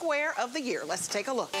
Cookware of the year. Let's take a look.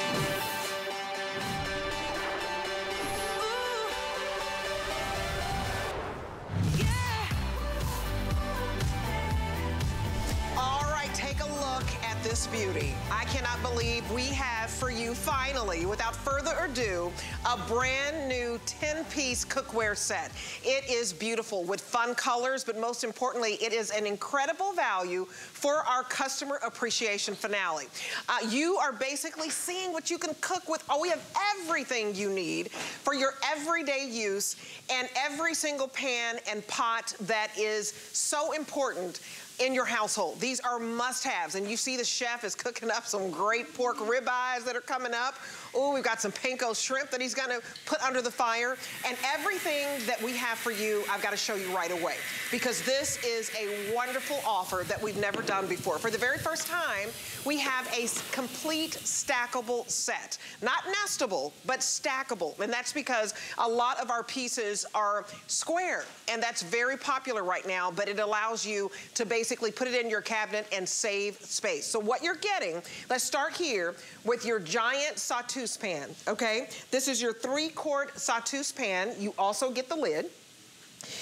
This beauty. I cannot believe we have for you finally, without further ado, a brand new 10-piece cookware set. It is beautiful with fun colors, but most importantly, it is an incredible value for our customer appreciation finale. Uh, you are basically seeing what you can cook with. Oh, we have everything you need for your everyday use and every single pan and pot that is so important in your household. These are must-haves, and you see the chef is cooking up some great pork ribeyes that are coming up. Oh, we've got some panko shrimp that he's gonna put under the fire. And everything that we have for you, I've gotta show you right away. Because this is a wonderful offer that we've never done before. For the very first time, we have a complete stackable set. Not nestable, but stackable. And that's because a lot of our pieces are square. And that's very popular right now, but it allows you to basically put it in your cabinet and save space. So what you're getting, let's start here with your giant sauté pan, okay? This is your three quart sauteuse pan. You also get the lid.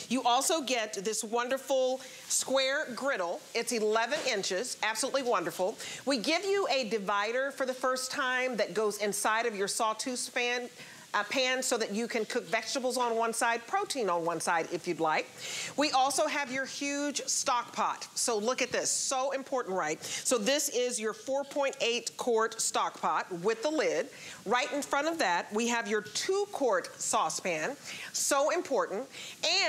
You also get this wonderful square griddle. It's 11 inches, absolutely wonderful. We give you a divider for the first time that goes inside of your sauteuse pan a pan so that you can cook vegetables on one side, protein on one side if you'd like. We also have your huge stock pot. So look at this, so important, right? So this is your 4.8 quart stock pot with the lid. Right in front of that, we have your two quart saucepan, so important.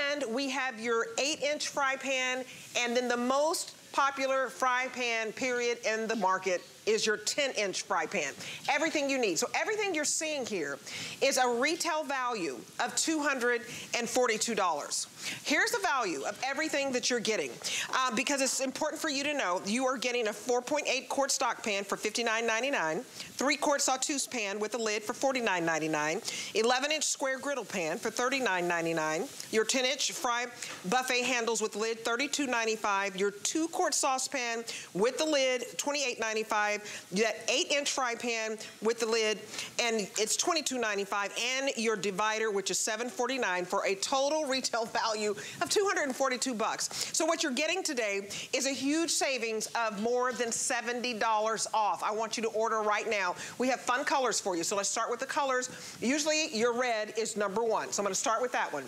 And we have your eight inch fry pan, and then the most popular fry pan period in the market is your 10 inch fry pan. Everything you need. So everything you're seeing here is a retail value of $242. Here's the value of everything that you're getting. Uh, because it's important for you to know, you are getting a 4.8 quart stock pan for $59.99, 3 quart sauteuse pan with a lid for $49.99, 11 inch square griddle pan for $39.99, your 10 inch fry buffet handles with lid $32.95, your 2 quart saucepan with the lid $28.95, that 8 inch fry pan with the lid and it's $22.95 and your divider which is $7.49 for a total retail value value of 242 bucks. So what you're getting today is a huge savings of more than $70 off. I want you to order right now. We have fun colors for you. So let's start with the colors. Usually your red is number one. So I'm gonna start with that one.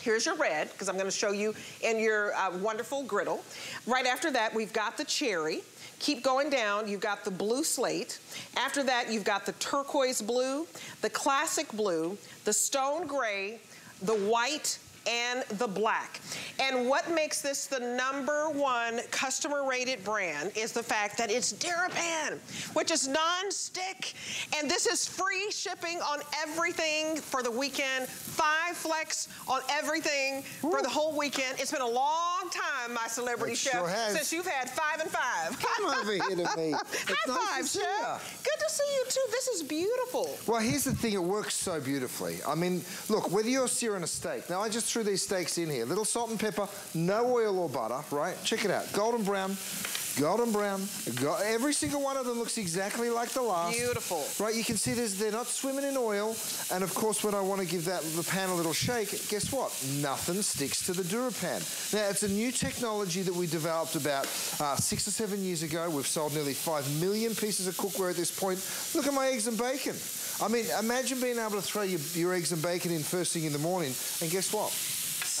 Here's your red, because I'm gonna show you in your uh, wonderful griddle. Right after that, we've got the cherry. Keep going down, you've got the blue slate. After that, you've got the turquoise blue, the classic blue, the stone gray, the white, and the black. And what makes this the number one customer rated brand is the fact that it's DuraPan, which is non-stick. And this is free shipping on everything for the weekend. Five flex on everything Ooh. for the whole weekend. It's been a long time, my celebrity it chef, sure since you've had five and five. Come over here to me. High nice five, chef. Good to see you too. This is beautiful. Well, here's the thing. It works so beautifully. I mean, look, whether you're searing a steak. Now, I just threw these steaks in here. Little salt and pepper, no oil or butter, right? Check it out. Golden brown, golden brown. every single one of them looks exactly like the last. Beautiful. Right, you can see they're not swimming in oil. And of course, when I want to give that the pan a little shake, guess what? Nothing sticks to the DuraPan. Now, it's a new technology that we developed about uh, six or seven years ago. We've sold nearly five million pieces of cookware at this point. Look at my eggs and bacon. I mean, imagine being able to throw your, your eggs and bacon in first thing in the morning, and guess what?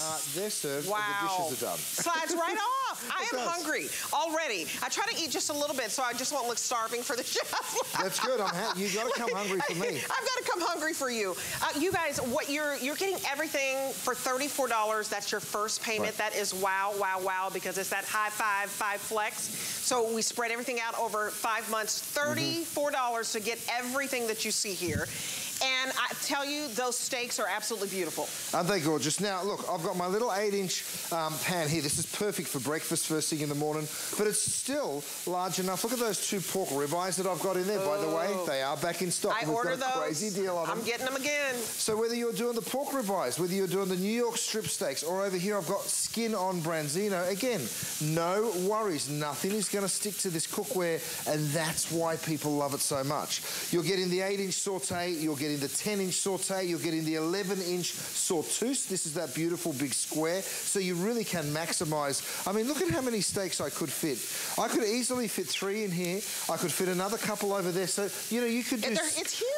Uh, they're served wow. the dishes are done. Slides right off. I am hungry already. I try to eat just a little bit so I just won't look starving for the chef. That's good. I'm happy. you got to come hungry for me. I've got to come hungry for you. Uh, you guys, what you're you're getting everything for $34. That's your first payment. Right. That is wow, wow, wow because it's that high five, five flex. So we spread everything out over five months. $34 mm -hmm. to get everything that you see here. And I tell you, those steaks are absolutely beautiful. Aren't they gorgeous? Now, look, I've got my little eight-inch um, pan here. This is perfect for breakfast first thing in the morning, but it's still large enough. Look at those two pork ribeyes that I've got in there. Oh. By the way, oh. they are back in stock. I We've order got a crazy deal on them. I'm getting them again. So whether you're doing the pork ribeyes, whether you're doing the New York strip steaks, or over here I've got skin on branzino, again, no worries. Nothing is going to stick to this cookware, and that's why people love it so much. You're getting the 8-inch saute, you're getting the 10-inch saute, you're getting the 11-inch sauteuse. This is that beautiful big square, so you really can maximize. I mean, look at how many steaks I could fit. I could easily fit three in here. I could fit another couple over there. So, you know, you could do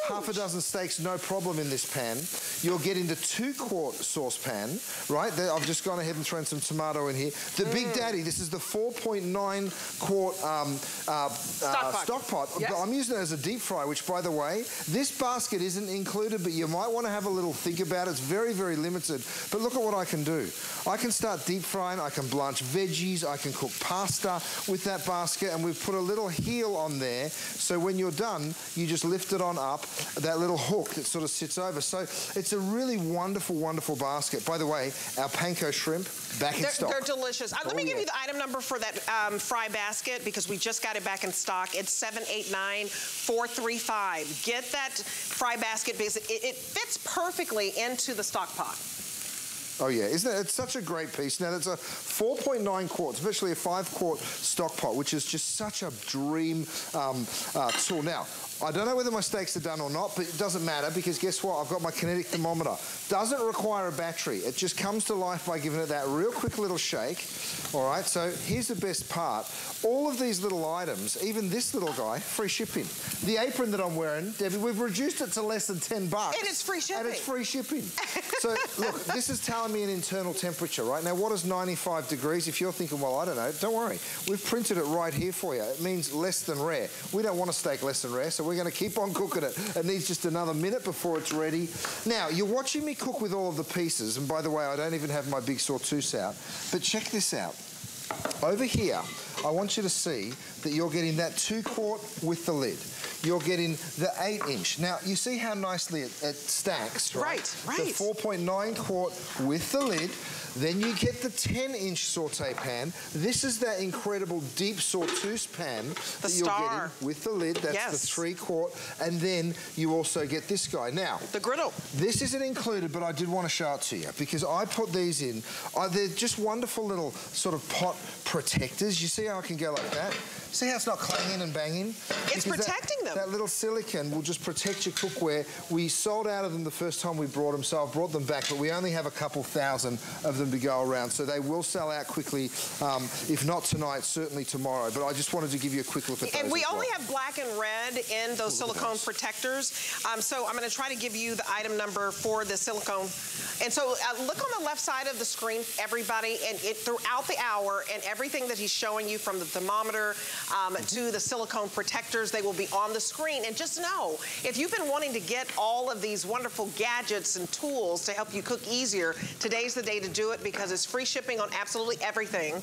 half a dozen steaks, no problem in this pan. You're getting the two-quart saucepan, right? I've just gone ahead and thrown some tomato in here. The mm. Big Daddy, this is the 4.9 quart um, uh, stock, uh, pot. stock pot. Yes. I'm using it as a deep fry, which, by the way, this basket isn't included, but you might want to have a little think about it. It's very, very limited. But look at what I can do. I can start deep frying. I can blanch veggies. I can cook pasta with that basket. And we've put a little heel on there. So when you're done, you just lift it on up, that little hook that sort of sits over. So it's a really wonderful, wonderful basket. By the way, our panko shrimp, back in they're, stock. They're delicious. Uh, let oh, me yeah. give you the item number for that um, fry basket because we just got it back in stock. It's 789435. Get that fry basket because it, it fits perfectly into the stock pot. Oh yeah, isn't it? It's such a great piece. Now it's a 4.9 quarts, virtually a five quart stock pot, which is just such a dream um, uh, tool. Now, I don't know whether my steaks are done or not, but it doesn't matter because guess what? I've got my kinetic thermometer. Doesn't require a battery. It just comes to life by giving it that real quick little shake. All right, so here's the best part. All of these little items, even this little guy, free shipping. The apron that I'm wearing, Debbie, we've reduced it to less than 10 bucks. And it's free shipping. And it's free shipping. so look, this is telling me an internal temperature, right? Now, what is 95 degrees? If you're thinking, well, I don't know, don't worry. We've printed it right here for you. It means less than rare. We don't want a steak less than rare, so we're we're going to keep on cooking it. It needs just another minute before it's ready. Now, you're watching me cook with all of the pieces, and by the way, I don't even have my big sauteuse out, but check this out. Over here, I want you to see that you're getting that two quart with the lid. You're getting the eight inch. Now, you see how nicely it, it stacks, right? Right, right. The 4.9 quart with the lid. Then you get the 10-inch saute pan. This is that incredible deep sauteuse pan the that you're getting with the lid. That's yes. the three-quart. And then you also get this guy. Now, the griddle. This isn't included, but I did want to show it to you because I put these in. Uh, they're just wonderful little sort of pot protectors. You see how I can go like that? See how it's not clanging and banging? It's because protecting that, them. That little silicone will just protect your cookware. We sold out of them the first time we brought them, so I brought them back, but we only have a couple thousand of them to go around, so they will sell out quickly. Um, if not tonight, certainly tomorrow. But I just wanted to give you a quick look at And we only well. have black and red in those Ooh, silicone protectors. Um, so I'm going to try to give you the item number for the silicone. And so uh, look on the left side of the screen, everybody, and it, throughout the hour and everything that he's showing you from the thermometer, um, to the silicone protectors. They will be on the screen. And just know, if you've been wanting to get all of these wonderful gadgets and tools to help you cook easier, today's the day to do it because it's free shipping on absolutely everything.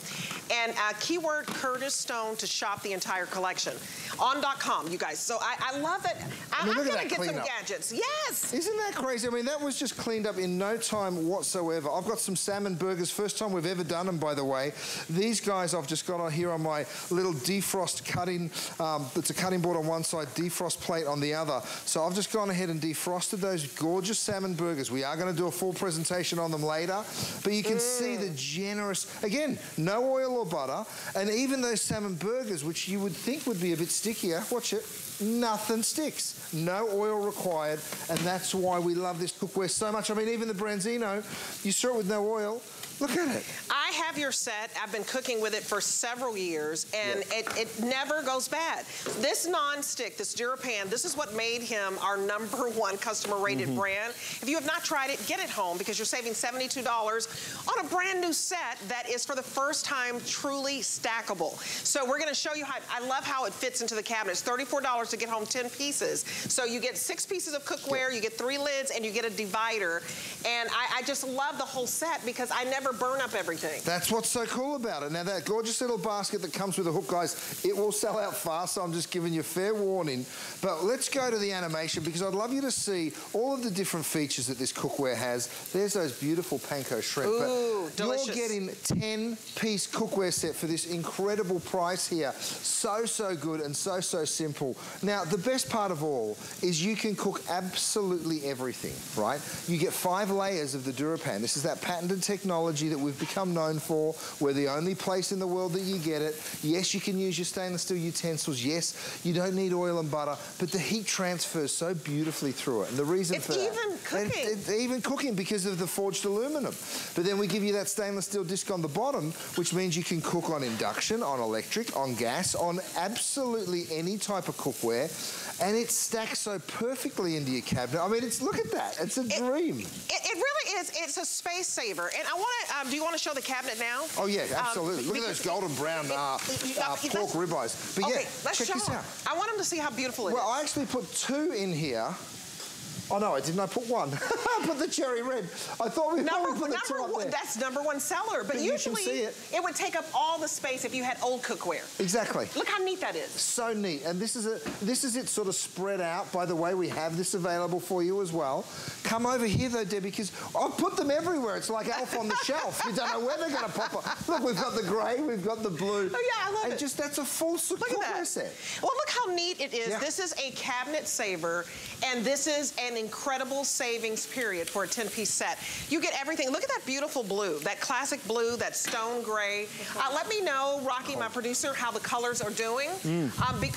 And uh, keyword Curtis Stone to shop the entire collection. On.com, you guys. So I, I love it. I, am going to get some gadgets. Yes. Isn't that crazy? I mean, that was just cleaned up in no time whatsoever. I've got some salmon burgers. First time we've ever done them, by the way. These guys I've just got on here on my little defrost cutting. Um, it's a cutting board on one side, defrost plate on the other. So I've just gone ahead and defrosted those gorgeous salmon burgers. We are going to do a full presentation on them later. But you can mm. see the generous, again, no oil or butter. And even those salmon burgers, which you would think would be a bit stickier, watch it, nothing sticks. No oil required. And that's why we love this cookware so much. I mean, even the Branzino, you serve it with no oil. Look at it. I have your set. I've been cooking with it for several years, and it, it never goes bad. This non-stick, this DuraPan, this is what made him our number one customer-rated mm -hmm. brand. If you have not tried it, get it home because you're saving $72 on a brand new set that is for the first time truly stackable. So we're going to show you how, I love how it fits into the cabinet. It's $34 to get home 10 pieces. So you get six pieces of cookware, you get three lids, and you get a divider. And I, I just love the whole set because I never burn up everything. That's what's so cool about it. Now, that gorgeous little basket that comes with a hook, guys, it will sell out fast, so I'm just giving you fair warning. But let's go to the animation because I'd love you to see all of the different features that this cookware has. There's those beautiful panko shrimp. Ooh, but delicious. You're getting 10-piece cookware set for this incredible price here. So, so good and so, so simple. Now, the best part of all is you can cook absolutely everything, right? You get five layers of the DuraPan. This is that patented technology that we've become known for. We're the only place in the world that you get it. Yes, you can use your stainless steel utensils. Yes, you don't need oil and butter, but the heat transfers so beautifully through it. And the reason it's for that... even cooking. It, it, even cooking because of the forged aluminum. But then we give you that stainless steel disc on the bottom, which means you can cook on induction, on electric, on gas, on absolutely any type of cookware. And it stacks so perfectly into your cabinet. I mean, it's look at that. It's a It- dream. It, it really is. It's a space saver. And I want to, um, do you want to show the cabinet now? Oh, yeah, Um, absolutely. look at those golden brown it- uh, uh, pork ribeyes. But okay, yeah, let's check show this them. out. I want them to see how beautiful it is. Well, I actually put two in here. Oh no, I didn't. I put one. I put the cherry red. I thought we Number, put the two number up one, there. that's number one seller. But, But usually see it. would take up all the space if you had old cookware. Exactly. Look how neat that is. So neat, and this is a this is it sort of spread out. By the way, we have this available for you as well. Come over here though, Debbie, because I've put them everywhere. It's like Elf on the shelf. You don't know where they're going to pop up. Look, we've got the grey, we've got the blue. Oh, yeah, I love and it. just that's a full s- Look at cookware that. set. Well, look how neat it is. Yeah. This is a cabinet saver, and this is an incredible savings period for a 10-piece set. You get everything. Look at that beautiful blue, that classic blue, that stone gray. Uh, let me know, Rocky, my producer, how the colors are doing. Mm. Um, be-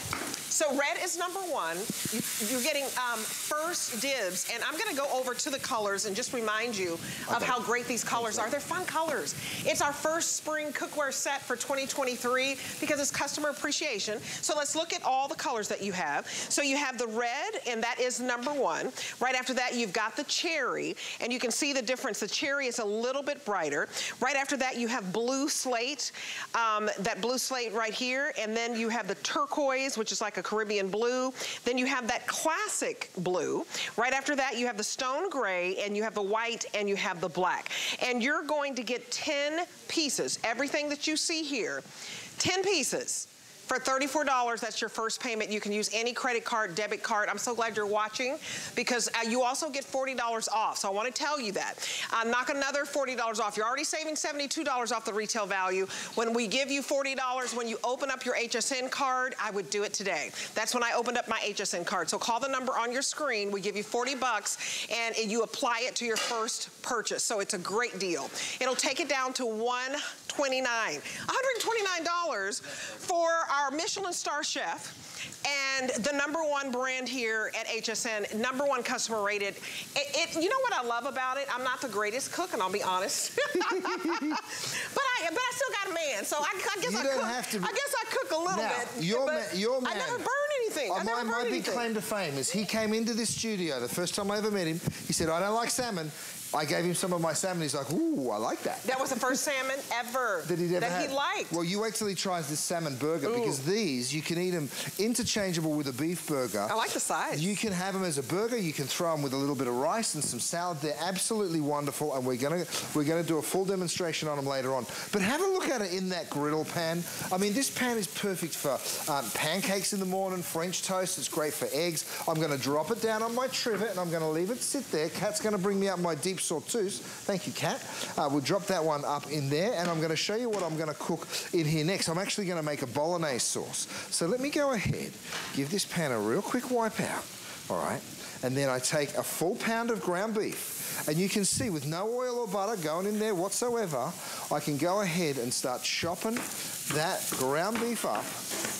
so red is number one. You, you're getting um, first dibs, and I'm gonna go over to the colors and just remind you of how great these colors are. They're fun colors. It's our first spring cookware set for 2023 because it's customer appreciation. So let's look at all the colors that you have. So you have the red, and that is number one. Right after that, you've got the cherry, and you can see the difference. The cherry is a little bit brighter. Right after that, you have blue slate, um, that blue slate right here, and then you have the turquoise, which is like a Caribbean blue. Then you have that classic blue. Right after that, you have the stone gray, and you have the white, and you have the black. And you're going to get 10 pieces, everything that you see here, 10 pieces. For $34, that's your first payment. You can use any credit card, debit card. I'm so glad you're watching because uh, you also get $40 off. So I want to tell you that. Uh, knock another $40 off. You're already saving $72 off the retail value. When we give you $40, when you open up your HSN card, I would do it today. That's when I opened up my HSN card. So call the number on your screen. We give you 40 bucks and you apply it to your first purchase. So it's a great deal. It'll take it down to 129 $129 for our Michelin star chef and the number one brand here at HSN, number one customer rated. It, it- you know what I love about it? I'm not the greatest cook, and I'll be honest. but I, but I still got a man, so I, I guess You I don't cook. have to be- I guess I cook a little Now, bit. your your I never burn anything. Uh, I my, my big claim to fame is he came into this studio the first time I ever met him. He said, I don't like salmon. I gave him some of my salmon. He's like, ooh, I like that. That was the first salmon ever that he'd ever that had. he liked. Well, you wait till he tries this salmon burger Ooh. because these, you can eat them interchangeable with a beef burger. I like the size. You can have them as a burger. You can throw them with a little bit of rice and some salad. They're absolutely wonderful, and we're gonna we're gonna do a full demonstration on them later on. But have a look at it in that griddle pan. I mean, this pan is perfect for um, pancakes in the morning, French toast. It's great for eggs. I'm gonna drop it down on my trivet, and I'm gonna leave it sit there. Kat's gonna bring me up my deep sauteuse. Thank you, Kat. Uh, we'll drop that one up in there, and I'm gonna show you what I'm gonna cook in here next. I'm actually gonna make a bolognese sauce. So let me go ahead, give this pan a real quick wipe out all right? And then I take a full pound of ground beef, and you can see with no oil or butter going in there whatsoever, I can go ahead and start chopping that ground beef up,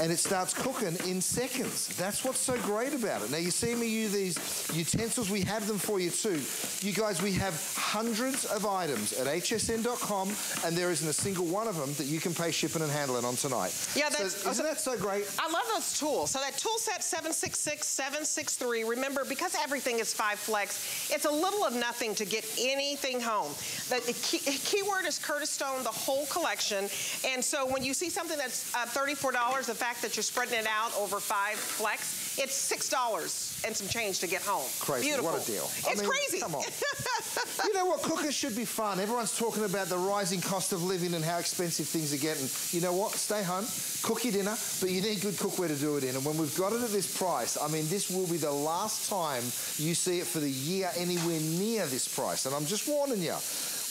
and it starts cooking in seconds. That's what's so great about it. Now you see me use these utensils, we have them for you too. You guys, we have hundreds of items at hsn.com, and there isn't a single one of them that you can pay shipping and handling on tonight. Yeah, that's, So that's- isn't that so great? I love those tools. So that tool set 766-763, remember, because everything is five flex, it's a little of nothing to get anything home. The, the key, keyword is Curtis Stone, the whole collection. And so when you see something that's uh, $34, the fact that you're spreading it out over five flex, it's $6 and some change to get home. Crazy. Beautiful. What a deal. It's I mean, crazy. Come on. you know what? Cooking should be fun. Everyone's talking about the rising cost of living and how expensive things are getting. You know what? Stay home, cook your dinner, but you need good cookware to do it in. And when we've got it at this price, I mean, this will be the last time you see it for the year anywhere near this price. And I'm just warning you.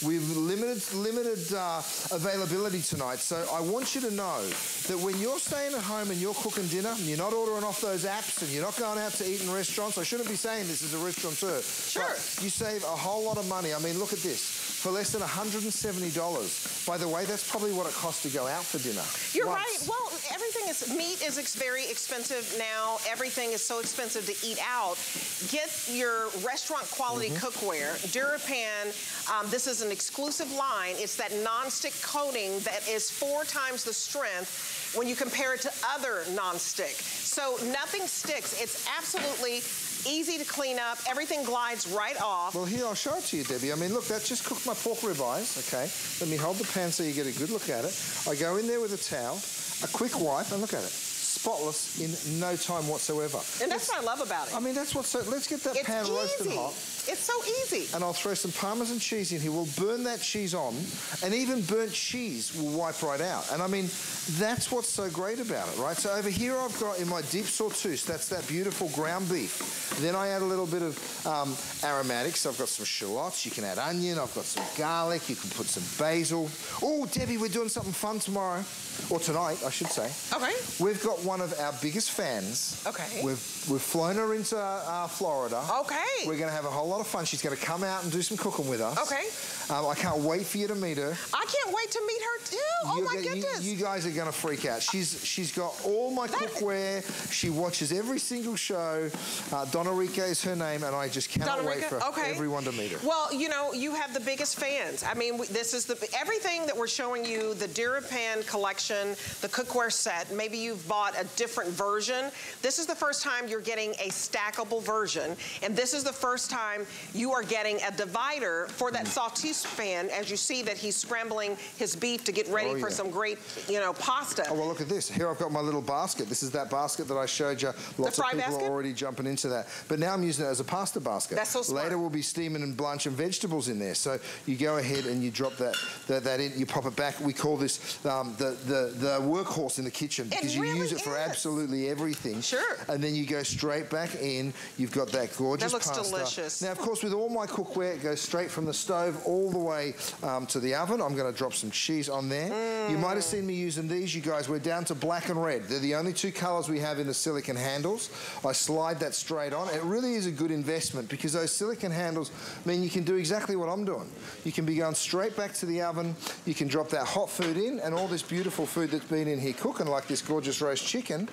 We've limited limited uh, availability tonight, so I want you to know that when you're staying at home and you're cooking dinner, and you're not ordering off those apps, and you're not going out to eat in restaurants. I shouldn't be saying this as a restaurateur. Sure. You save a whole lot of money. I mean, look at this. For less than $170. By the way, that's probably what it costs to go out for dinner. You're Once. right. Well, everything is, meat is ex very expensive now. Everything is so expensive to eat out. Get your restaurant quality Mm-hmm. cookware. Durapan, um, this is an exclusive line. It's that non-stick coating that is four times the strength when you compare it to other non-stick. So nothing sticks. It's absolutely easy to clean up. Everything glides right off. Well, here, I'll show it to you, Debbie. I mean, look, that just cooked my pork ribeyes, okay? Let me hold the pan so you get a good look at it. I go in there with a towel, a quick wipe, and look at it. Spotless in no time whatsoever. and that's what I love about it. I mean, that's what's so... Let's get that it's pan roasted easy. hot. It's so easy. And I'll throw some Parmesan cheese in here. We'll burn that cheese on, and even burnt cheese will wipe right out. And I mean, that's what's so great about it, right? So over here I've got in my deep sauteuse, that's that beautiful ground beef. Then I add a little bit of um, aromatics. I've got some shallots. You can add onion. I've got some garlic. You can put some basil. Oh, Debbie, we're doing something fun tomorrow. Or tonight, I should say. Okay. We've got one of our biggest fans. Okay. We've, we've flown her into uh, Florida. Okay. We're going to have a whole lot of fun. She's going to come out and do some cooking with us. Okay. Um, I can't wait for you to meet her. I can't wait to meet her too. Oh You're my go- you- goodness. You, guys are going to freak out. She's she's got all my That- cookware. She watches every single show. Uh, Donna Rica is her name, and I just cannot Donna wait Rica? for okay. everyone to meet her. Well, you know, you have the biggest fans. I mean, this is the everything that we're showing you, the Durapan collection, the cookware set. Maybe you've bought a different version. This is the first time you're getting a stackable version, and this is the first time you are getting a divider for that sauteuse pan. As you see that he's scrambling his beef to get ready Oh, for yeah. some great, you know, pasta. Oh, well, look at this. Here I've got my little basket. This is that basket that I showed you. Lots of fry people basket? are already jumping into that. But now I'm using it as a pasta basket. That's so smart. Later we'll be steaming and blanching vegetables in there. So you go ahead and you drop that that, that in, you pop it back. We call this um, the, the, the workhorse in the kitchen because you use it for is. absolutely everything. Sure. And then you go straight back in. You've got that gorgeous that looks pasta. delicious. Now, of course, with all my cookware, it goes straight from the stove all the way um, to the oven. I'm going to drop some cheese on there. You might have seen me using these, you guys. We're down to black and red. They're the only two colours we have in the silicon handles. I slide that straight on. It really is a good investment because those silicon handles mean you can do exactly what I'm doing. You can be going straight back to the oven. You can drop that hot food in and all this beautiful food that's been in here cooking, like this gorgeous roast chicken.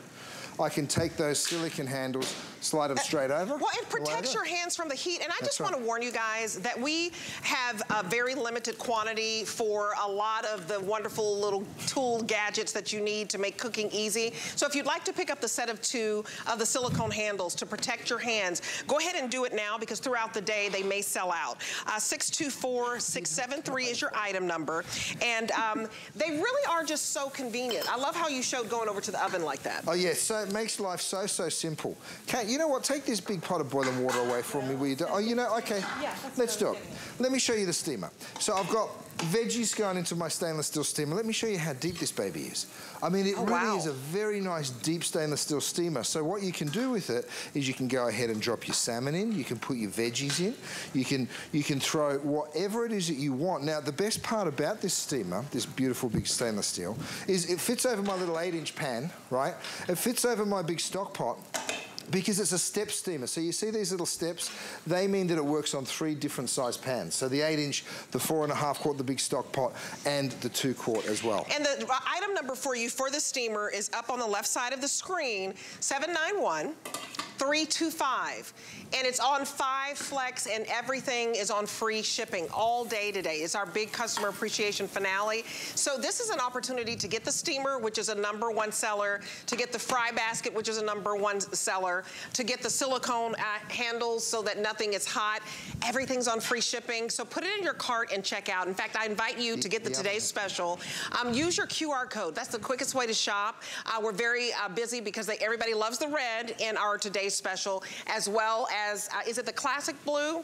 I can take those silicon handles, slide them straight over. Well, it protects your hands from the heat. And I That's just want right. to warn you guys that we have a very limited quantity for a lot of the wonderful little tool gadgets that you need to make cooking easy. So if you'd like to pick up the set of two of the silicone handles to protect your hands, go ahead and do it now because throughout the day they may sell out. Uh, 624-673 is your item number. And um, they really are just so convenient. I love how you showed going over to the oven like that. Oh, yes, so it makes life so, so simple. Kate, you know what? Take this big pot of boiling water away from me. Will you do? Oh, you know, okay. Yeah, Let's do it. Let me show you the steamer. So I've got veggies going into my stainless steel steamer. Let me show you how deep this baby is. I mean, it Oh, really wow. is a very nice deep stainless steel steamer. So what you can do with it is you can go ahead and drop your salmon in. You can put your veggies in. You can you can throw whatever it is that you want. Now, the best part about this steamer, this beautiful big stainless steel, is it fits over my little eight-inch pan, right? It fits over my big stock pot. Because it's a step steamer. So you see these little steps? They mean that it works on three different size pans. So the eight inch, the four and a half quart, the big stock pot, and the two quart as well. And the uh, item number for you for the steamer is up on the left side of the screen, 791 325. And it's on five flex and everything is on free shipping all day today. It's our big customer appreciation finale. So this is an opportunity to get the steamer, which is a number one seller, to get the fry basket, which is a number one seller, to get the silicone uh, handles so that nothing is hot. Everything's on free shipping. So put it in your cart and check out. In fact, I invite you to get the today's special. Um, use your QR code. That's the quickest way to shop. Uh, we're very uh, busy because they, everybody loves the red in our today's special, as well as, uh, is it the classic blue?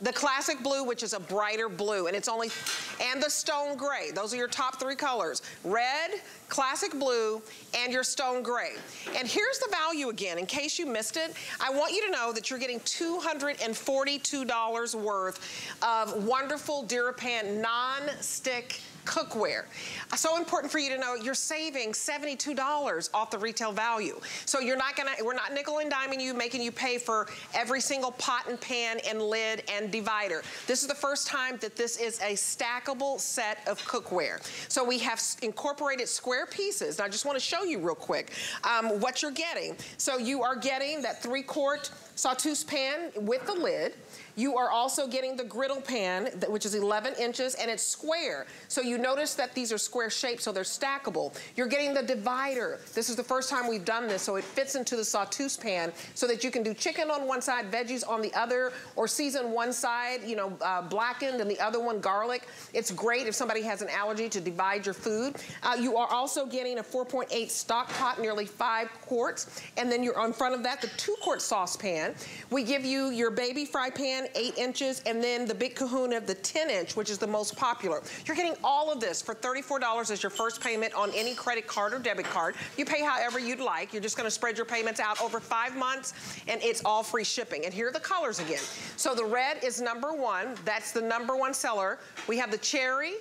The classic blue, which is a brighter blue, and it's only, and the stone gray. Those are your top three colors. Red, classic blue, and your stone gray. And here's the value again, in case you missed it. I want you to know that you're getting $242 worth of wonderful DuraPan non-stick cookware. So important for you to know you're saving $72 off the retail value. So you're not gonna, we're not nickel and diming you, making you pay for every single pot and pan and lid and divider. This is the first time that this is a stackable set of cookware. So we have incorporated square pieces. And I just wanna show you real quick um, what you're getting. So you are getting that three quart sauteuse pan with the lid. You are also getting the griddle pan, which is 11 inches, and it's square. So you notice that these are square shaped, so they're stackable. You're getting the divider. This is the first time we've done this, so it fits into the sauteuse pan so that you can do chicken on one side, veggies on the other, or season one side, you know, uh, blackened, and the other one garlic. It's great if somebody has an allergy to divide your food. Uh, you are also getting a 4.8 stock pot, nearly five quarts, and then you're on front of that, the two quart saucepan. We give you your baby fry pan, eight inches, and then the Big Kahuna, of the 10 inch, which is the most popular. You're getting all of this for $34 as your first payment on any credit card or debit card. You pay however you'd like. You're just gonna spread your payments out over five months, and it's all free shipping. And here are the colors again. So the red is number one. That's the number one seller. We have the cherry,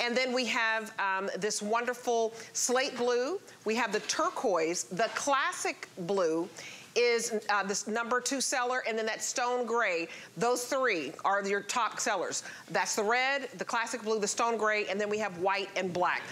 and then we have um, this wonderful slate blue. We have the turquoise, the classic blue, is uh, this number two seller, and then that stone gray. Those three are your top sellers. That's the red, the classic blue, the stone gray, and then we have white and black.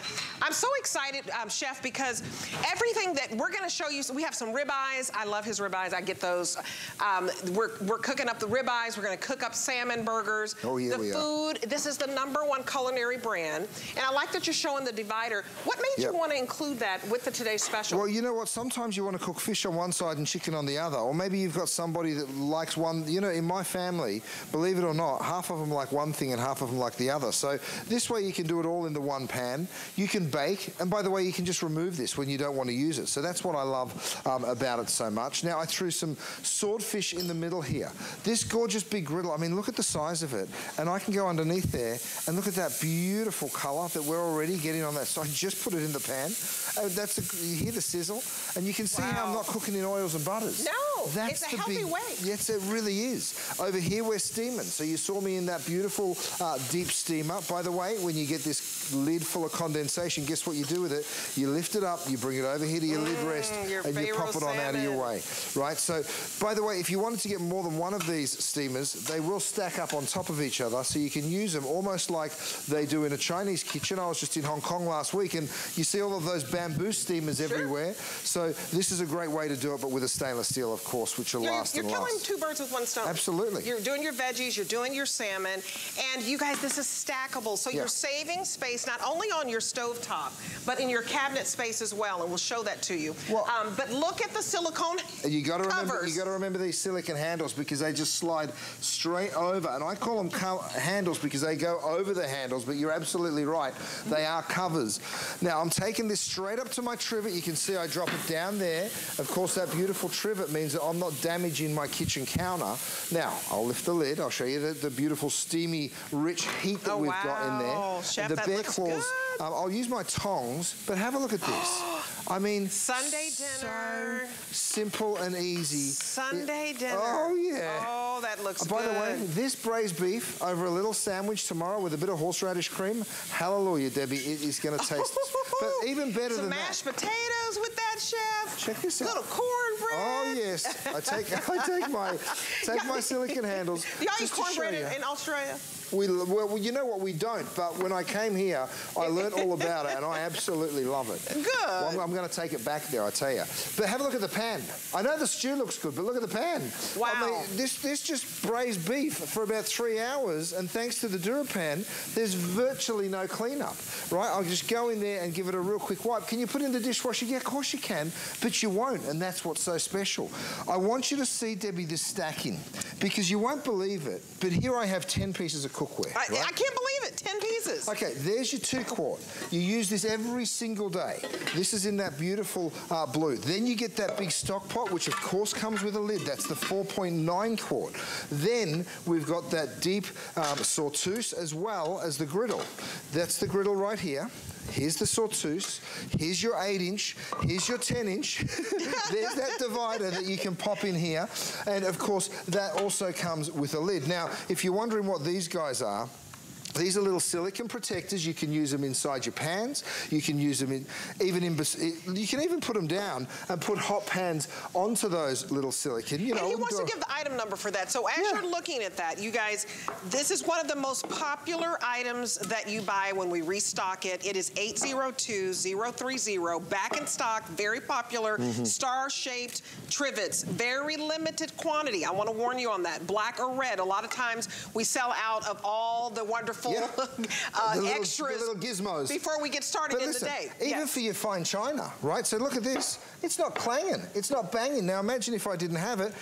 I'm so excited, um, Chef, because everything that we're gonna show you, so we have some ribeyes. I love his ribeyes, I get those. Um, we're, we're cooking up the ribeyes. We're gonna cook up salmon burgers. Oh, yeah, The food, are. this is the number one culinary brand. And I like that you're showing the divider. What made Yep. you wanna include that with the Today's Special? Well, you know what? Sometimes you want to cook fish on one side and chicken on the other. Or maybe you've got somebody that likes one. You know, in my family, believe it or not, half of them like one thing and half of them like the other. So this way you can do it all in the one pan. You can bake. And by the way, you can just remove this when you don't want to use it. So that's what I love um, about it so much. Now, I threw some swordfish in the middle here. This gorgeous big griddle, I mean, look at the size of it. And I can go underneath there and look at that beautiful color that we're already getting on that. So I just put it in the pan. And that's a, you hear the sizzle, and you can see how I'm not cooking in oils and butters. No, that's it's a healthy big, way. Yes, it really is. Over here we're steaming. So you saw me in that beautiful uh, deep steamer. By the way, when you get this lid full of condensation, guess what you do with it? You lift it up, you bring it over here to your lid rest, Mm, your and you pop it on out of your way. Right. So, by the way, if you wanted to get more than one of these steamers, they will stack up on top of each other, so you can use them almost like they do in a Chinese kitchen. I was just in Hong Kong last week, and you see all of those bamboo steamers everywhere. So this is a great way to do it, but with a stainless steel, of course, which will You're, last you're and killing last. two birds with one stone. Absolutely. You're doing your veggies, you're doing your salmon, and you guys, this is stackable. So Yeah. you're saving space not only on your stove top, but in your cabinet space as well, and we'll show that to you. Well- um, but look at the silicone you got to remember, you got to remember these silicon handles because they just slide straight over. And I call them handles because they go over the handles. But you're absolutely right; they are covers. Now I'm taking this straight up to my trivet. You can see I drop it down there. Of course, that beautiful trivet means that I'm not damaging my kitchen counter. Now I'll lift the lid. I'll show you the, the beautiful, steamy, rich heat that Oh, we've got in there. wow. Chef, the bear claws. good. Um, I'll use my tongs, but have a look at this. I mean, Sunday dinner. so simple and easy. Sunday It- dinner. Oh, yeah. Oh, that looks By good. the way, this braised beef over a little sandwich tomorrow with a bit of horseradish cream, hallelujah, Debbie, it is going to taste. but even better Some than mashed that. potatoes with that, chef. Check this out. Little cornbread. Oh Oh, yes, I take I take my take my silicon handles. Y'all eat to show cornbread in Australia? We, well, you know what, we don't. But when I came here, I learned all about it, and I absolutely love it. Good. Well, I'm, I'm going to take it back there, I tell you. But have a look at the pan. I know the stew looks good, but look at the pan. Wow. I mean, this, this just braised beef for about three hours, and thanks to the DuraPan, there's virtually no cleanup, right? I'll just go in there and give it a real quick wipe. Can you put it in the dishwasher? Yeah, of course you can, but you won't, and that's what's so special. I want you to see, Debbie, this stacking, because you won't believe it, but here I have 10 pieces of cookware. I, right? I can't believe it. 10 pieces. Okay, there's your two quart. You use this every single day. This is in that beautiful uh, blue. Then you get that big stock pot, which of course comes with a lid. That's the 4.9 quart. Then we've got that deep um, sauteuse as well as the griddle. That's the griddle right here. Here's the sauteuse. Here's your 8 inch. Here's your 10 inch. There's that divider that you can pop in here. And of course, that also comes with a lid. Now, if you're wondering what these guys are, these are little silicon protectors. You can use them inside your pans. You can use them in, even in, you can even put them down and put hot pans onto those little silicon. You know, and he wants to give the item number for that. So as yeah. you're looking at that, you guys, this is one of the most popular items that you buy when we restock it. It is 802030, back in stock, very popular, mm -hmm. star-shaped trivets, very limited quantity. I want to warn you on that. Black or red, a lot of times we sell out of all the wonderful yeah. uh, the little, extras the little gizmos. before we get started but in listen, the day. Even yes. for your fine china, right? So look at this. It's not clanging. It's not banging. Now imagine if I didn't have it.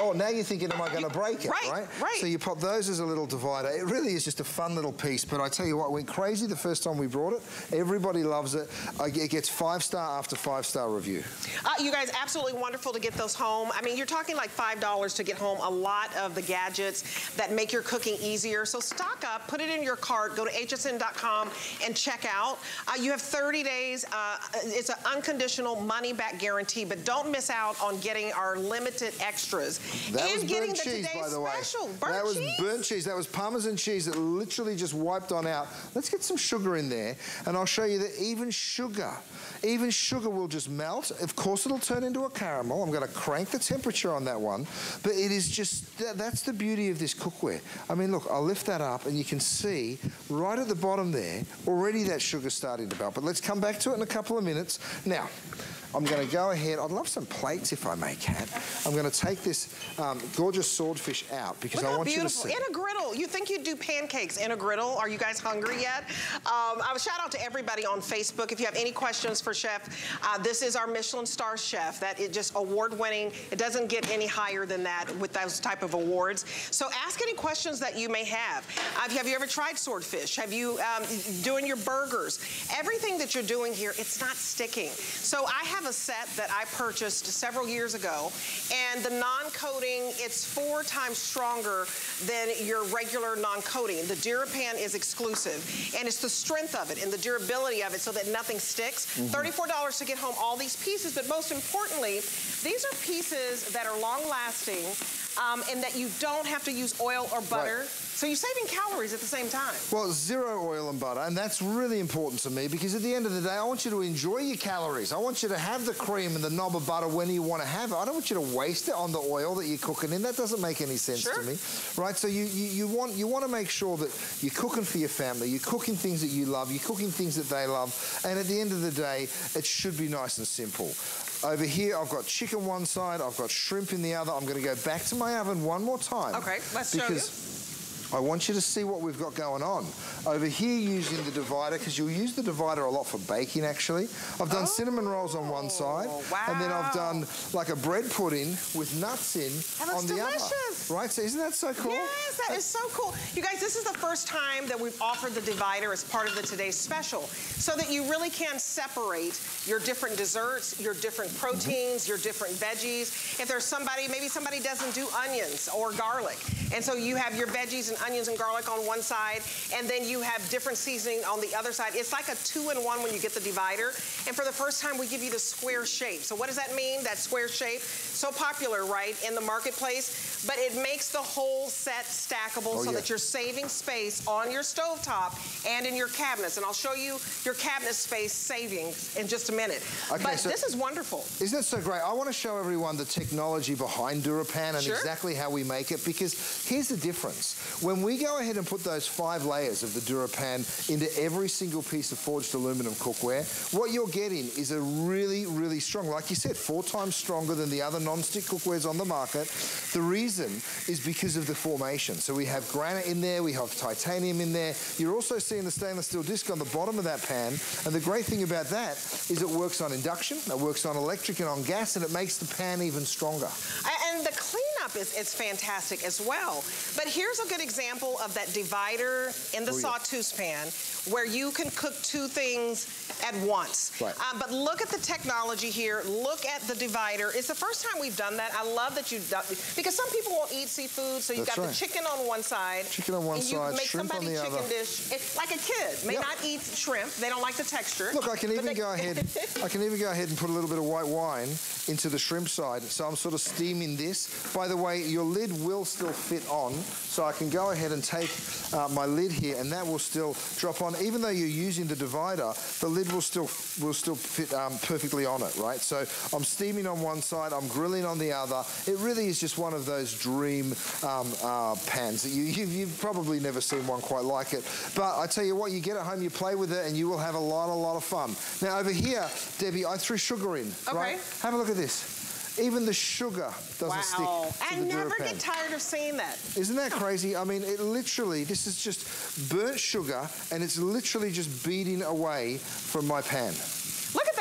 Oh, now you're thinking, am I going to break it, right, right? Right, So you pop those as a little divider. It really is just a fun little piece. But I tell you what, went crazy the first time we brought it. Everybody loves it. It gets five-star after five-star review. Uh, you guys, absolutely wonderful to get those home. I mean, you're talking like $5 to get home a lot of the gadgets that make your cooking easier. So stock up, put it in your cart, go to hsn.com and check out. Uh, you have 30 days. Uh, it's an unconditional money-back guarantee, but don't miss out on getting our limited extras. That and was getting burnt the cheese, by the way. Special. Burnt that was cheese? burnt cheese. That was Parmesan cheese that literally just wiped on out. Let's get some sugar in there, and I'll show you that even sugar, even sugar will just melt. Of course, it'll turn into a caramel. I'm going to crank the temperature on that one, but it is just, that, that's the beauty of this cookware. I mean, look, I'll lift that up, and you can see right at the bottom there, already that sugar starting to melt. But let's come back to it in a couple of minutes. Now, I'm going to go ahead. I'd love some plates if I may, Kat. I'm going to take this um, gorgeous swordfish out because Look I want beautiful. you to see. In a griddle. You think you'd do pancakes in a griddle? Are you guys hungry yet? Um, I shout out to everybody on Facebook. If you have any questions for Chef, uh, this is our Michelin star chef. That is just award-winning. It doesn't get any higher than that with those type of awards. So ask any questions that you may have. Uh, have you ever tried swordfish? Have you um, doing your burgers? Everything that you're doing here, it's not sticking. So I have have a set that I purchased several years ago, and the non-coating, it's four times stronger than your regular non-coating. The DuraPan is exclusive, and it's the strength of it and the durability of it so that nothing sticks. Mm -hmm. $34 to get home all these pieces, but most importantly, these are pieces that are long-lasting um, and that you don't have to use oil or butter. Right. So you're saving calories at the same time. Well, zero oil and butter, and that's really important to me because at the end of the day, I want you to enjoy your calories. I want you to have the cream and the knob of butter when you want to have it. I don't want you to waste it on the oil that you're cooking in. That doesn't make any sense sure. to me, right? So you, you, you, want you want to make sure that you're cooking for your family, you're cooking things that you love, you're cooking things that they love, and at the end of the day, it should be nice and simple. Over here, I've got chicken one side, I've got shrimp in the other. I'm going to go back to my oven one more time. Okay, let's show you. I want you to see what we've got going on. Over here using the divider, because you'll use the divider a lot for baking actually. I've done oh, cinnamon rolls on one side. Wow. And then I've done like a bread pudding with nuts in on the delicious. other. Right, so isn't that so cool? Yes, that is so cool. You guys, this is the first time that we've offered the divider as part of the Today's Special, so that you really can separate your different desserts, your different proteins, your different veggies. If there's somebody, maybe somebody doesn't do onions or garlic, and so you have your veggies and onions and garlic on one side, and then you have different seasoning on the other side. It's like a two-in-one when you get the divider. And for the first time, we give you the square shape. So what does that mean, that square shape? So popular, right, in the marketplace, but it makes the whole set stackable oh, so yeah. that you're saving space on your stovetop and in your cabinets. And I'll show you your cabinet space savings in just a minute. Okay, but so this is wonderful. Isn't that so great? I want to show everyone the technology behind DuraPan and sure. exactly how we make it because here's the difference when we go ahead and put those five layers of the DuraPan into every single piece of forged aluminum cookware, what you're getting is a really, really strong, like you said, four times stronger than the other non-stick cookwares on the market. The reason is because of the formation. So we have granite in there, we have titanium in there. You're also seeing the stainless steel disc on the bottom of that pan. And the great thing about that is it works on induction, it works on electric and on gas, and it makes the pan even stronger. And the cleanup is, is fantastic as well. But here's a good example of that divider in the oh, sauteuse yeah. pan where you can cook two things at once. Right. Um, but look at the technology here. Look at the divider. It's the first time we've done that. I love that you've done because some people won't eat seafood, so you've That's got right. the chicken on one side. Chicken on one and side, you make shrimp somebody on the chicken other. dish. It's like a kid may yep. not eat shrimp. They don't like the texture. Look, I can even go ahead. I can even go ahead and put a little bit of white wine into the shrimp side. So I'm sort of steaming this. By the way, your lid will still fit on, so I can go ahead and take uh, my lid here, and that will still drop on. Even though you're using the divider, the lid will still will still fit um, perfectly on it, right? So I'm steaming on one side, I'm grilling on the other. It really is just one of those dream um, uh, pans that you, you've, you've probably never seen one quite like it. But I tell you what, you get it home, you play with it, and you will have a lot, a lot of fun. Now over here, Debbie, I threw sugar in, okay. right? Have a look at this. Even the sugar doesn't wow. stick I never get tired of seeing that. Isn't that crazy? I mean, it literally, this is just burnt sugar, and it's literally just beating away from my pan.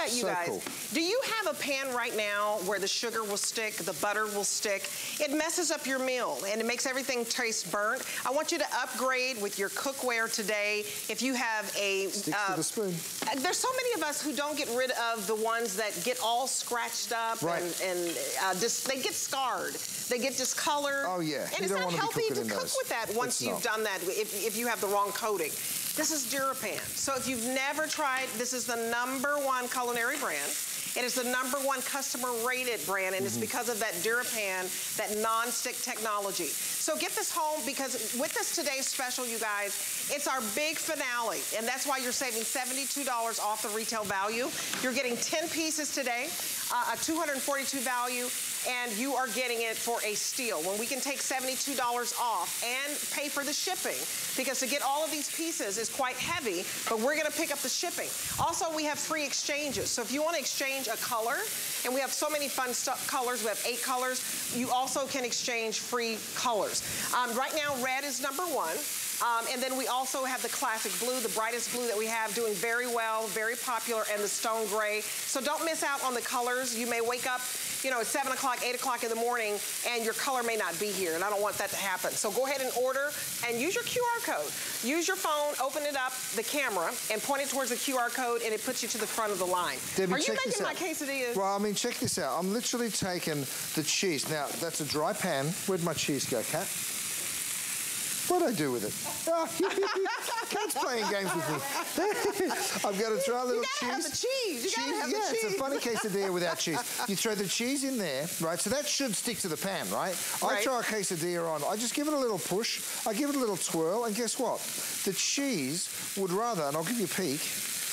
At you guys. Do you have a pan right now where the sugar will stick, the butter will stick? It messes up your meal and it makes everything taste burnt. I want you to upgrade with your cookware today. If you have a... Stick uh, to the spoon. There's so many of us who don't get rid of the ones that get all scratched up right. and, and uh, just, they get scarred. They get discolored. Oh, yeah. And you it's not healthy to cook those. with that once it's you've not. done that, if, if you have the wrong coating. This is DuraPan. So if you've never tried, this is the number one culinary brand. It is the number one customer rated brand, and mm -hmm. it's mm-hmm. because of that DuraPan, that non-stick technology. So get this home because with this today's special, you guys, it's our big finale, and that's why you're saving $72 off the retail value. You're getting 10 pieces today, uh, a 242 value, and you are getting it for a steal. When we can take $72 off and pay for the shipping, because to get all of these pieces is quite heavy, but we're gonna pick up the shipping. Also, we have free exchanges. So if you wanna exchange exchange a color. And we have so many fun colors. We have eight colors. You also can exchange free colors. Um, right now, red is number one. Um, and then we also have the classic blue, the brightest blue that we have, doing very well, very popular, and the stone gray. So don't miss out on the colors. You may wake up, you know, at 7 o'clock, 8 o'clock in the morning, and your color may not be here, and I don't want that to happen. So go ahead and order and use your QR code. Use your phone, open it up, the camera, and point it towards the QR code, and it puts you to the front of the line. Debbie, Are you making my quesadillas? Well, I mean, check this out. I'm literally taking the cheese. Now, that's a dry pan. Where'd my cheese go, Kat? What'd I do with it? Ah. Oh, Kat's playing games with me. I've got to throw a little you cheese. Have the cheese. You cheese. Have yeah, the cheese. it's a funny quesadilla without cheese. You throw the cheese in there, right? So that should stick to the pan, right? right? I throw a quesadilla on. I just give it a little push. I give it a little twirl, and guess what? The cheese would rather, and I'll give you a peek,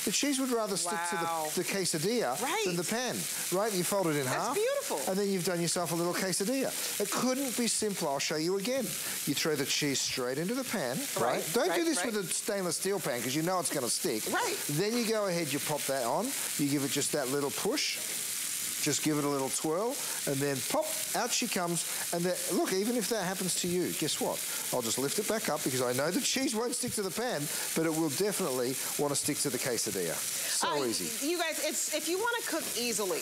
the cheese would rather stick wow. to the, the quesadilla right. than the pan, right? You fold it in That's half. beautiful. And then you've done yourself a little quesadilla. It couldn't be simpler. I'll show you again. You throw the cheese straight into the pan, right? right? Don't right, do this with a stainless steel pan because you know it's going to stick. Right. Then you go ahead, you pop that on. You give it just that little push just give it a little twirl, and then pop, out she comes. And then, look, even if that happens to you, guess what? I'll just lift it back up because I know the cheese won't stick to the pan, but it will definitely want to stick to the quesadilla. So uh, easy. You guys, it's if you want to cook easily,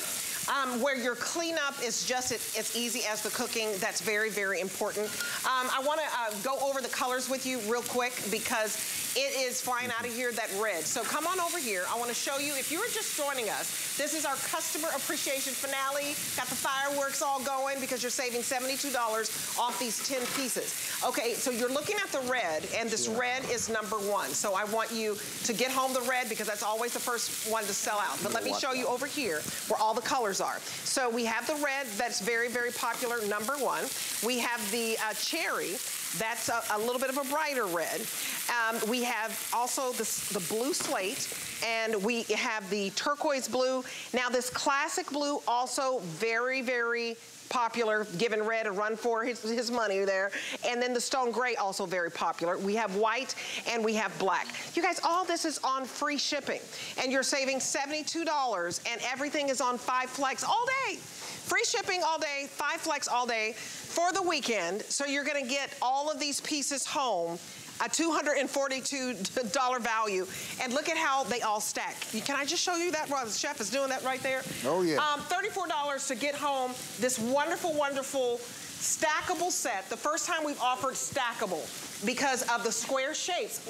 um, where your cleanup is just as easy as the cooking. That's very, very important. Um, I want to uh, go over the colors with you real quick because it is flying out of here, that red. So come on over here. I want to show you, if you are just joining us, this is our customer appreciation finale. Got the fireworks all going because you're saving $72 off these 10 pieces. Okay, so you're looking at the red, and this yeah. red is number one. So I want you to get home the red because that's always the first one to sell out. But let me show you over here where all the colors are. So we have the red that's very, very popular, number one. We have the uh, cherry, that's a, a, little bit of a brighter red. Um, we have also the blue slate, and we have the turquoise blue. Now this classic blue also very, very popular, giving red a run for his, his money there. And then the stone gray, also very popular. We have white and we have black. You guys, all this is on free shipping. And you're saving $72 and everything is on five flex all day. Free shipping all day, five flex all day for the weekend. So you're gonna get all of these pieces home a $242 value. And look at how they all stack. Can I just show you that while the chef is doing that right there? Oh, yeah. Um, $34 to get home this wonderful, wonderful stackable set. The first time we've offered stackable because of the square shapes.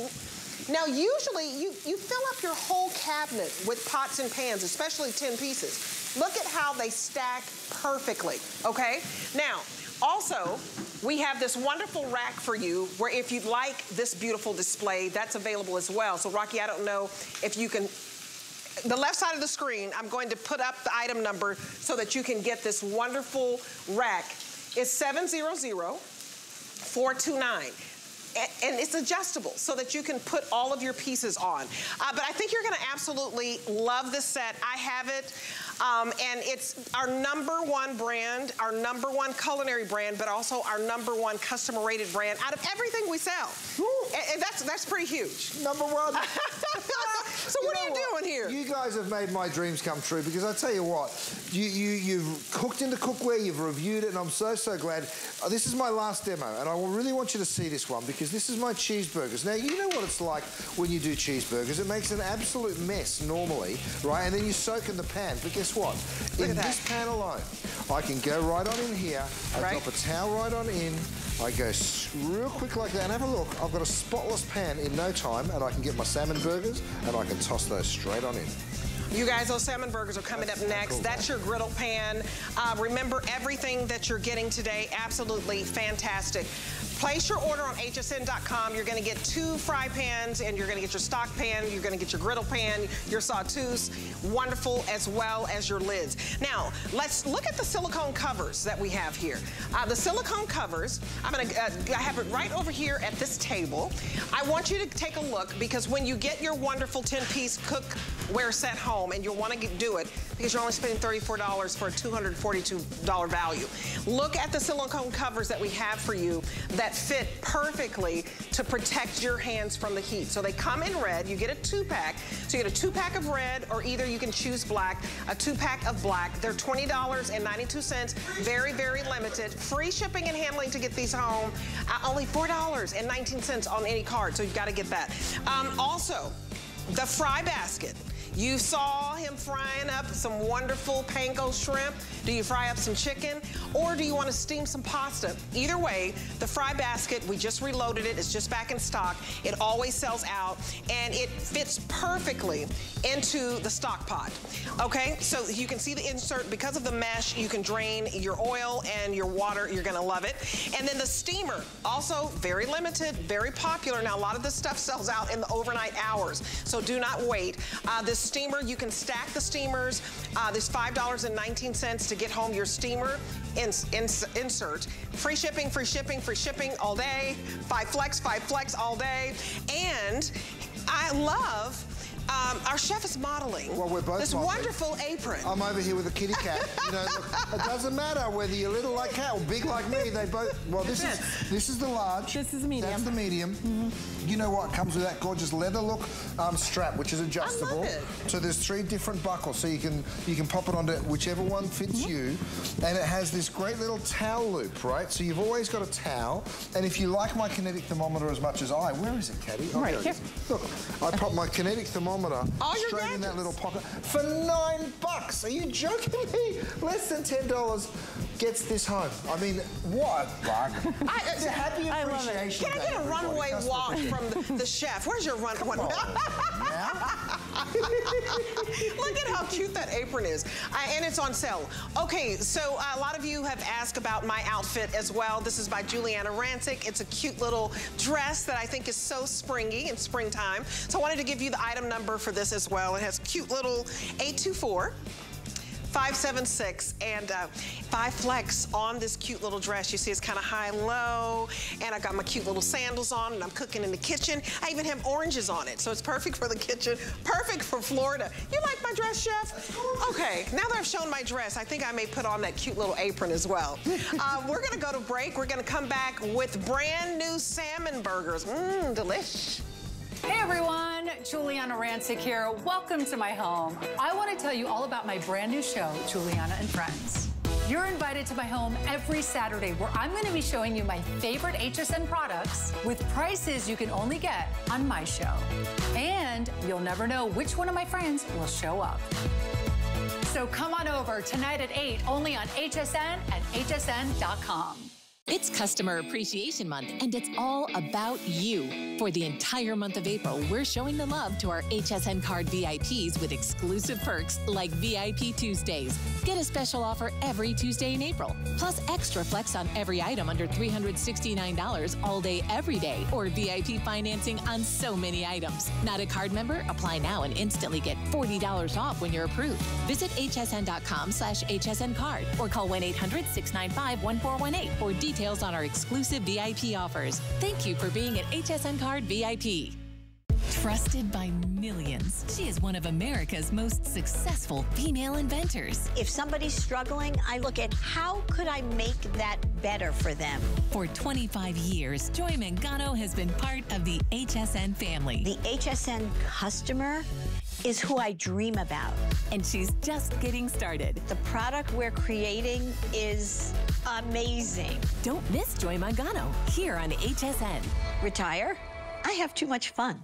Now, usually you, you fill up your whole cabinet with pots and pans, especially 10 pieces. Look at how they stack perfectly, okay? Now, also, we have this wonderful rack for you where if you'd like this beautiful display, that's available as well. So Rocky, I don't know if you can the left side of the screen, I'm going to put up the item number so that you can get this wonderful rack. It's 700-429 and it's adjustable so that you can put all of your pieces on. Uh, but I think you're gonna absolutely love this set. I have it, um, and it's our number one brand, our number one culinary brand, but also our number one customer rated brand out of everything we sell. And, and, that's that's pretty huge. Number one. so you what are you what? doing here? You guys have made my dreams come true because I tell you what, you, you, you've cooked into cookware, you've reviewed it, and I'm so, so glad. Uh, this is my last demo, and I really want you to see this one because this is my cheeseburgers. Now, you know what it's like when you do cheeseburgers. It makes an absolute mess normally, right? And then you soak in the pan. But guess what? Look in this pan alone, I can go right on in here. I right. drop a towel right on in. I go real quick like that and have a look. I've got a spotless pan in no time and I can get my salmon burgers and I can toss those straight on in. You guys, those salmon burgers are coming That's up next. Cool, That's your griddle pan. Uh, remember, everything that you're getting today, absolutely fantastic. Place your order on hsn.com. You're gonna get two fry pans and you're gonna get your stock pan, you're gonna get your griddle pan, your sauteuse, wonderful as well as your lids. Now, let's look at the silicone covers that we have here. Uh, the silicone covers, I'm gonna, uh, I have it right over here at this table. I want you to take a look because when you get your wonderful 10-piece cookware set home and you'll wanna do it because you're only spending $34 for a $242 value. Look at the silicone covers that we have for you that fit perfectly to protect your hands from the heat. So they come in red. You get a two-pack. So you get a two-pack of red, or either you can choose black, a two-pack of black. They're $20.92. Very, very limited. Free shipping and handling to get these home. Uh, only $4.19 on any card, so you've got to get that. Um, also, the fry basket. You saw him frying up some wonderful panko shrimp. Do you fry up some chicken? Or do you want to steam some pasta? Either way, the fry basket, we just reloaded it. It's just back in stock. It always sells out, and it fits perfectly into the stock pot. Okay, so you can see the insert. Because of the mesh, you can drain your oil and your water. You're gonna love it. And then the steamer, also very limited, very popular. Now, a lot of this stuff sells out in the overnight hours, so do not wait. Uh, this steamer, you can stack the steamers. Uh, there's $5.19 to get home your steamer ins ins insert. Free shipping, free shipping, free shipping all day. Five flex, five flex all day. And I love um, our chef is modeling well, we're both this modeling. wonderful apron. I'm over here with a kitty cat. you know, look, it doesn't matter whether you're little like Kat or big like me. They both. Well, this is this is the large. This is the medium. That's the medium. Mm -hmm. You know what comes with that gorgeous leather look um, strap, which is adjustable. So there's three different buckles, so you can you can pop it onto whichever one fits mm -hmm. you, and it has this great little towel loop, right? So you've always got a towel, and if you like my kinetic thermometer as much as I, where is it, Caddy? Oh, right here. Look, I pop my kinetic thermometer thermometer All straight in that little pocket for nine bucks. Are you joking me? Less than ten dollars gets this home. I mean, what a bargain. I, it's a happy appreciation Can I get a runway walk from the, the, chef? Where's your run? Look at how cute that apron is. Uh, and it's on sale. Okay, so uh, a lot of you have asked about my outfit as well. This is by Giuliana Rancic. It's a cute little dress that I think is so springy in springtime. So I wanted to give you the item number for this as well. It has cute little 824 576 and uh, 5 flex on this cute little dress. You see it's kind of high and low and I got my cute little sandals on and I'm cooking in the kitchen. I even have oranges on it, so it's perfect for the kitchen, perfect for Florida. You like my dress, Chef? Okay, now that I've shown my dress, I think I may put on that cute little apron as well. uh, we're gonna go to break. We're gonna come back with brand new salmon burgers. Mmm, delish. Hey everyone, Giuliana Rancic here. Welcome to my home. I want to tell you all about my brand new show, Giuliana and Friends. You're invited to my home every Saturday where I'm going to be showing you my favorite HSN products with prices you can only get on my show. And you'll never know which one of my friends will show up. So come on over tonight at 8 only on HSN and hsn.com. It's Customer Appreciation Month, and it's all about you. For the entire month of April, we're showing the love to our HSN card VIPs with exclusive perks like VIP Tuesdays. Get a special offer every Tuesday in April, plus extra flex on every item under $369 all day, every day, or VIP financing on so many items. Not a card member? Apply now and instantly get $40 off when you're approved. Visit hsn.com slash hsn card or call 1-800-695-1418 for details details on our exclusive VIP offers. Thank you for being an HSN Card VIP. Trusted by millions, she is one of America's most successful female inventors. If somebody's struggling, I look at how could I make that better for them. For 25 years, Joy Mangano has been part of the HSN family. The HSN customer is who I dream about. And she's just getting started. The product we're creating is amazing. Don't miss Joy Mangano here on HSN. Retire? I have too much fun.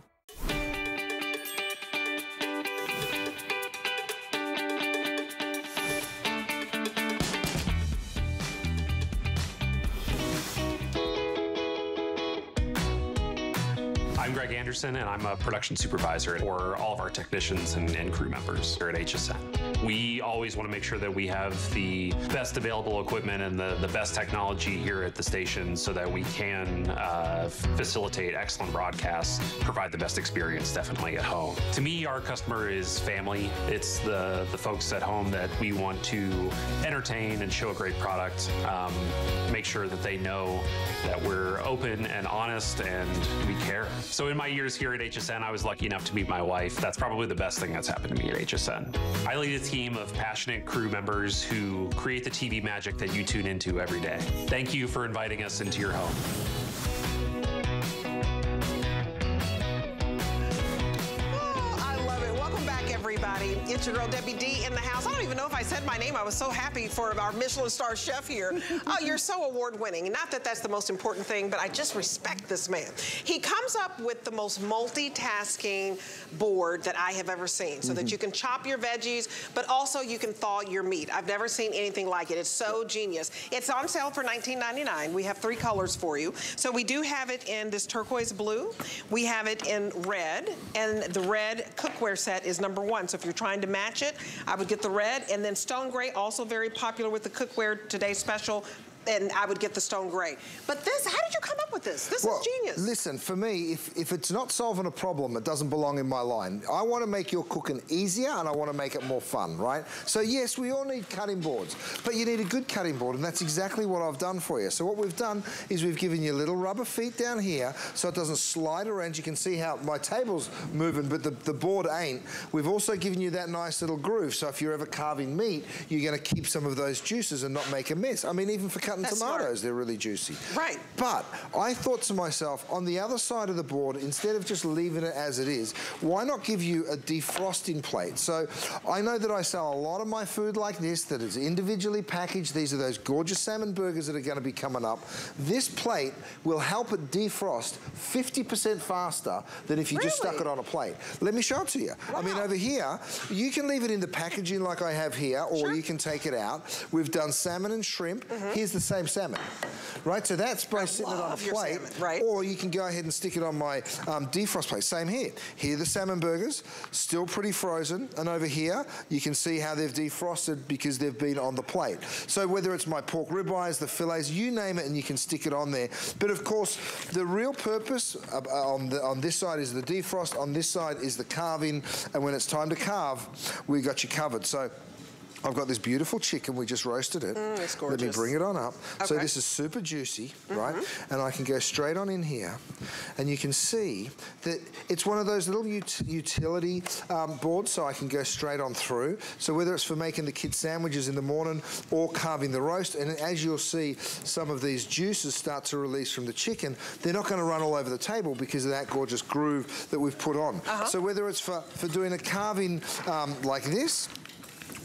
And I'm a production supervisor for all of our technicians and, and crew members here at HSN. We always want to make sure that we have the best available equipment and the, the best technology here at the station so that we can uh, facilitate excellent broadcasts, provide the best experience definitely at home. To me, our customer is family. It's the, the folks at home that we want to entertain and show a great product, um, make sure that they know that we're open and honest and we care. So in my years here at HSN, I was lucky enough to meet my wife. That's probably the best thing that's happened to me at HSN. I lead a team of passionate crew members who create the TV magic that you tune into every day. Thank you for inviting us into your home. It's your girl Debbie D in the house. I don't even know if I said my name. I was so happy for our Michelin star chef here. oh, you're so award winning. Not that that's the most important thing, but I just respect this man. He comes up with the most multitasking board that I have ever seen so mm -hmm. that mm-hmm. you can chop your veggies, but also you can thaw your meat. I've never seen anything like it. It's so genius. It's on sale for $19.99. We have three colors for you. So we do have it in this turquoise blue. We have it in red, and the red cookware set is number one. So if you're trying to match it, I would get the red. And then stone gray, also very popular with the cookware today special and I would get the stone gray. But this, how did you come up with this? This well, is genius. Listen, for me, if, if it's not solving a problem, it doesn't belong in my line. I want to make your cooking easier and I want to make it more fun, right? So yes, we all need cutting boards, but you need a good cutting board and that's exactly what I've done for you. So what we've done is we've given you little rubber feet down here so it doesn't slide around. You can see how my table's moving, but the, the board ain't. We've also given you that nice little groove. So if you're ever carving meat, you're going to keep some of those juices and not make a mess. I mean, even for cutting cutting That's tomatoes, smart. they're really juicy. Right. But I thought to myself, on the other side of the board, instead of just leaving it as it is, why not give you a defrosting plate? So I know that I sell a lot of my food like this that is individually packaged. These are those gorgeous salmon burgers that are going to be coming up. This plate will help it defrost 50% faster than if you really? just stuck it on a plate. Let me show it to you. Wow. I mean, over here, you can leave it in the packaging like I have here, or sure. you can take it out. We've done salmon and shrimp. Mm -hmm. Here's the same salmon, right? So that's by sitting it on a plate, salmon, right? Or you can go ahead and stick it on my um, defrost plate. Same here. Here the salmon burgers, still pretty frozen, and over here you can see how they've defrosted because they've been on the plate. So whether it's my pork ribeyes, the fillets, you name it, and you can stick it on there. But of course, the real purpose uh, on, the, on this side is the defrost, on this side is the carving, and when it's time to carve, we've got you covered. So I've got this beautiful chicken. We just roasted it. Mm, Let me bring it on up. So this is super juicy, Mm-hmm. right? And I can go straight on in here. And you can see that it's one of those little ut- utility um, boards, so I can go straight on through. So whether it's for making the kids sandwiches in the morning or carving the roast, and as you'll see, some of these juices start to release from the chicken, they're not going to run all over the table because of that gorgeous groove that we've put on. Uh-huh. So whether it's for, for doing a carving um, like this,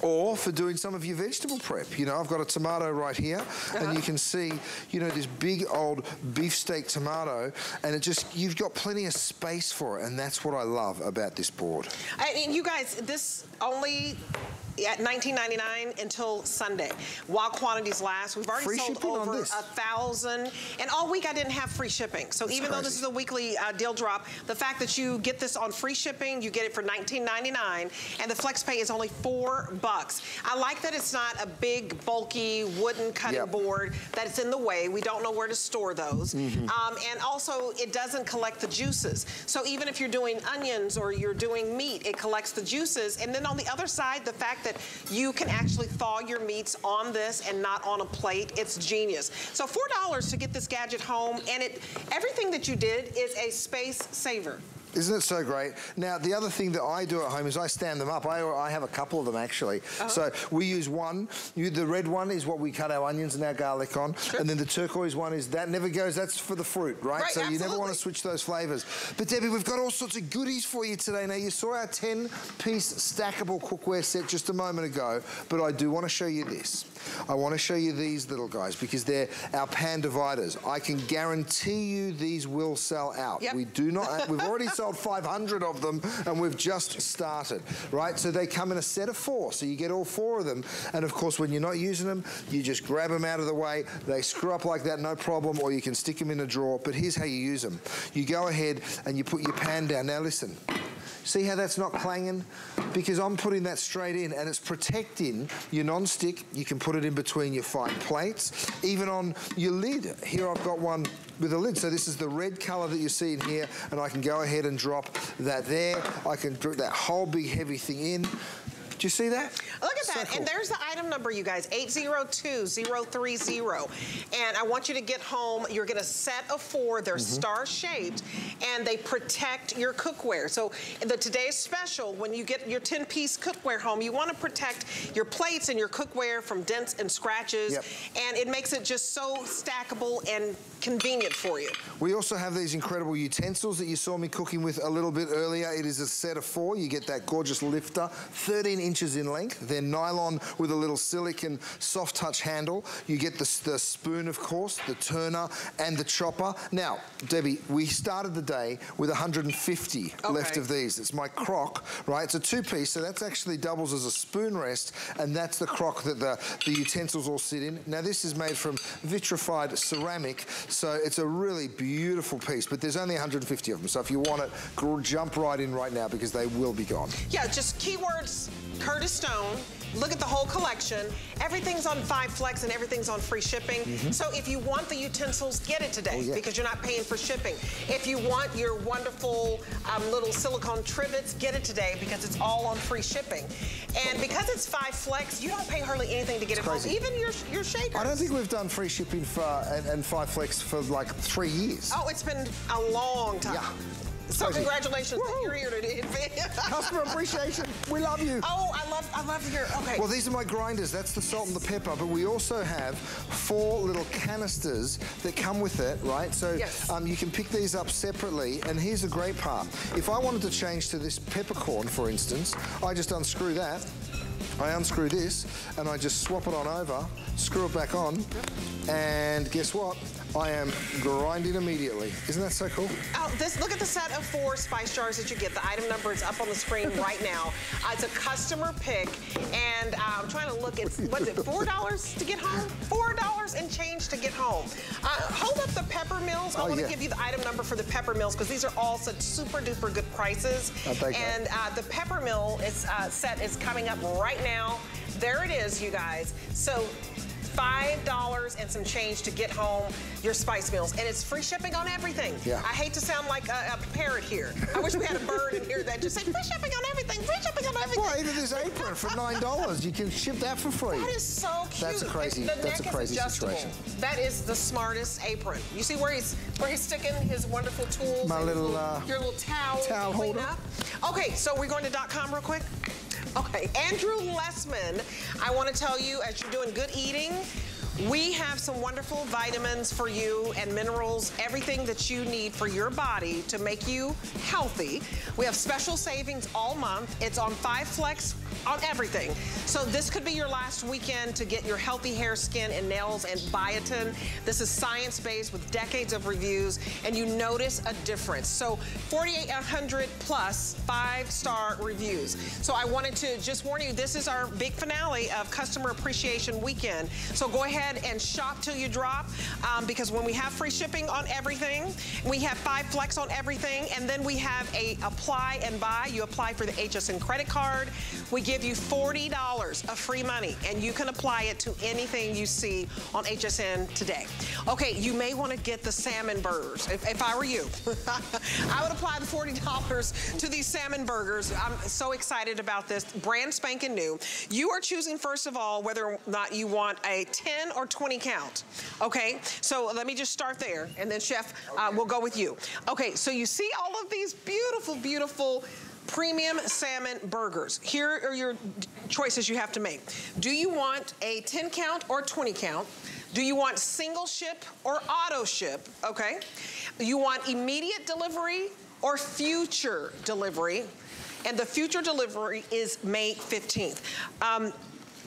or for doing some of your vegetable prep. You know, I've got a tomato right here, and uh-huh. you can see, you know, this big old beefsteak tomato, and it just, you've got plenty of space for it, and that's what I love about this board. And and you guys, this only at $19.99 until Sunday. While quantities last, we've already Free sold over a thousand. And all week I didn't have free shipping. So even though this is a weekly uh, deal drop, the fact that you get this on free shipping, you get it for $19.99, and the flex pay is only four bucks. I like that it's not a big, bulky wooden cutting Yep. board that's in the way. We don't know where to store those. Mm-hmm. Um, and also, it doesn't collect the juices. So even if you're doing onions or you're doing meat, it collects the juices. And then on the other side, the fact that you can actually thaw your meats on this and not on a plate, it's genius. So $4 to get this gadget home, and it everything that you did is a space saver. Isn't it so great? Now, the other thing that I do at home is I stand them up. I, I have a couple of them actually. Uh-huh. So we use one. You, the red one is what we cut our onions and our garlic on, and then the turquoise one is that never goes. That's for the fruit, right? Right, so you never want to switch those flavors. But Debbie, we've got all sorts of goodies for you today. Now, you saw our 10-piece stackable cookware set just a moment ago, but I do want to show you this. I want to show you these little guys because they're our pan dividers. I can guarantee you these will sell out. Yep. We do not. We've already sold 500 of them, and we've just started. Right. So they come in a set of four. So you get all four of them. And of course, when you're not using them, you just grab them out of the way. They screw up like that, no problem. Or you can stick them in a drawer. But here's how you use them. You go ahead and you put your pan down. Now listen. See how that's not clanging? Because I'm putting that straight in and it's protecting your non-stick. You can put it in between your fine plates, even on your lid. Here I've got one with a lid. So this is the red color that you see in here and I can go ahead and drop that there. I can put that whole big heavy thing in. Do you see that? Look at that. And there's the item number, you guys, 802030. And I want you to get home. You're going to set of four. They're Mm-hmm. star-shaped, and they protect your cookware. So the today's special, when you get your 10-piece cookware home, you want to protect your plates and your cookware from dents and scratches. Yep. And it makes it just so stackable and convenient for you. We also have these incredible utensils that you saw me cooking with a little bit earlier. It is a set of four. You get that gorgeous lifter, 13 inches in length. They're nylon with a little silicon soft touch handle. You get the, the spoon, of course, the turner, and the chopper. Now, Debbie, we started the day with 150 left of these. It's my crock, right? It's a two-piece, so that's actually doubles as a spoon rest, and that's the crock that the, the utensils all sit in. Now, this is made from vitrified ceramic, so it's a really beautiful piece, but there's only 150 of them, so if you want it, jump right in right now because they will be gone. Yeah, just keywords Curtis Stone. Look at the whole collection. Everything's on Five Flex and everything's on free shipping. So if you want the utensils, get it today. Oh, yeah. because you're not paying for shipping. If you want your wonderful um, little silicone trivets, get it today because it's all on free shipping. And because it's Five Flex, you don't pay hardly anything to get it crazy. home, even your, your shakers. I don't think we've done free shipping for and, and Five Flex for like three years. Oh, it's been a long time. Yeah. So Crazy. congratulations you're here today. Customer appreciation, we love you. oh, I love, I love your, okay. Well, these are my grinders. That's the salt and the pepper. But we also have four little canisters that come with it, right? So Yes. um, you can pick these up separately. And here's the great part. If I wanted to change to this peppercorn, for instance, I just unscrew that. I unscrew this and I just swap it on over, screw it back on, and guess what? I am grinding immediately. Isn't that so cool? Oh, this, look at the set of four spice jars that you get. The item number is up on the screen right now. Uh, it's a customer pick, and uh, I'm trying to look. It's what's it? Four dollars to get home. Four dollars and change to get home. Uh, hold up the pepper mills. I Oh, want to yeah. give you the item number for the pepper mills because these are all such super duper good prices. Oh, thank and uh, the pepper mill is, uh, set is coming up right now. There it is, you guys. So $5 and some change to get home your spice meals. And it's free shipping on everything. Yeah. I hate to sound like a, a parrot here. I wish we had a bird in here that just said free shipping on everything, free shipping on everything. Well, even this apron for $9, you can ship that for free. That is so cute. That's a crazy, The that's a crazy is situation. That is the smartest apron. You see where he's where he's sticking his wonderful tools. My little, uh, your little towel. towel holder. up. Okay, so we're going to dot .com real quick. Okay, Andrew Lessman, I want to tell you, as you're doing good eating, we have some wonderful vitamins for you and minerals, everything that you need for your body to make you healthy. We have special savings all month. It's on 5 Flex on everything. So this could be your last weekend to get your healthy hair, skin, and nails and biotin. This is science-based with decades of reviews, and you notice a difference. So 4,800 plus five-star reviews. So I wanted to just warn you, this is our big finale of Customer Appreciation Weekend. So go ahead and shop till you drop, um, because when we have free shipping on everything, we have five flex on everything, and then we have a apply and buy. You apply for the HSN credit card. We give you $40 of free money, and you can apply it to anything you see on HSN today. Okay, you may want to get the salmon burgers. If, if I were you, I would apply the $40 to these salmon burgers. I'm so excited about this. Brand spanking new. You are choosing, first of all, whether or not you want a 10 or 20 count. Okay, so let me just start there, and then Chef, uh, we'll go with you. Okay, so you see all of these beautiful, beautiful premium salmon burgers. Here are your choices you have to make. Do you want a 10 count or 20 count? Do you want single ship or auto ship? Okay. You want immediate delivery or future delivery? And the future delivery is May 15th. Um,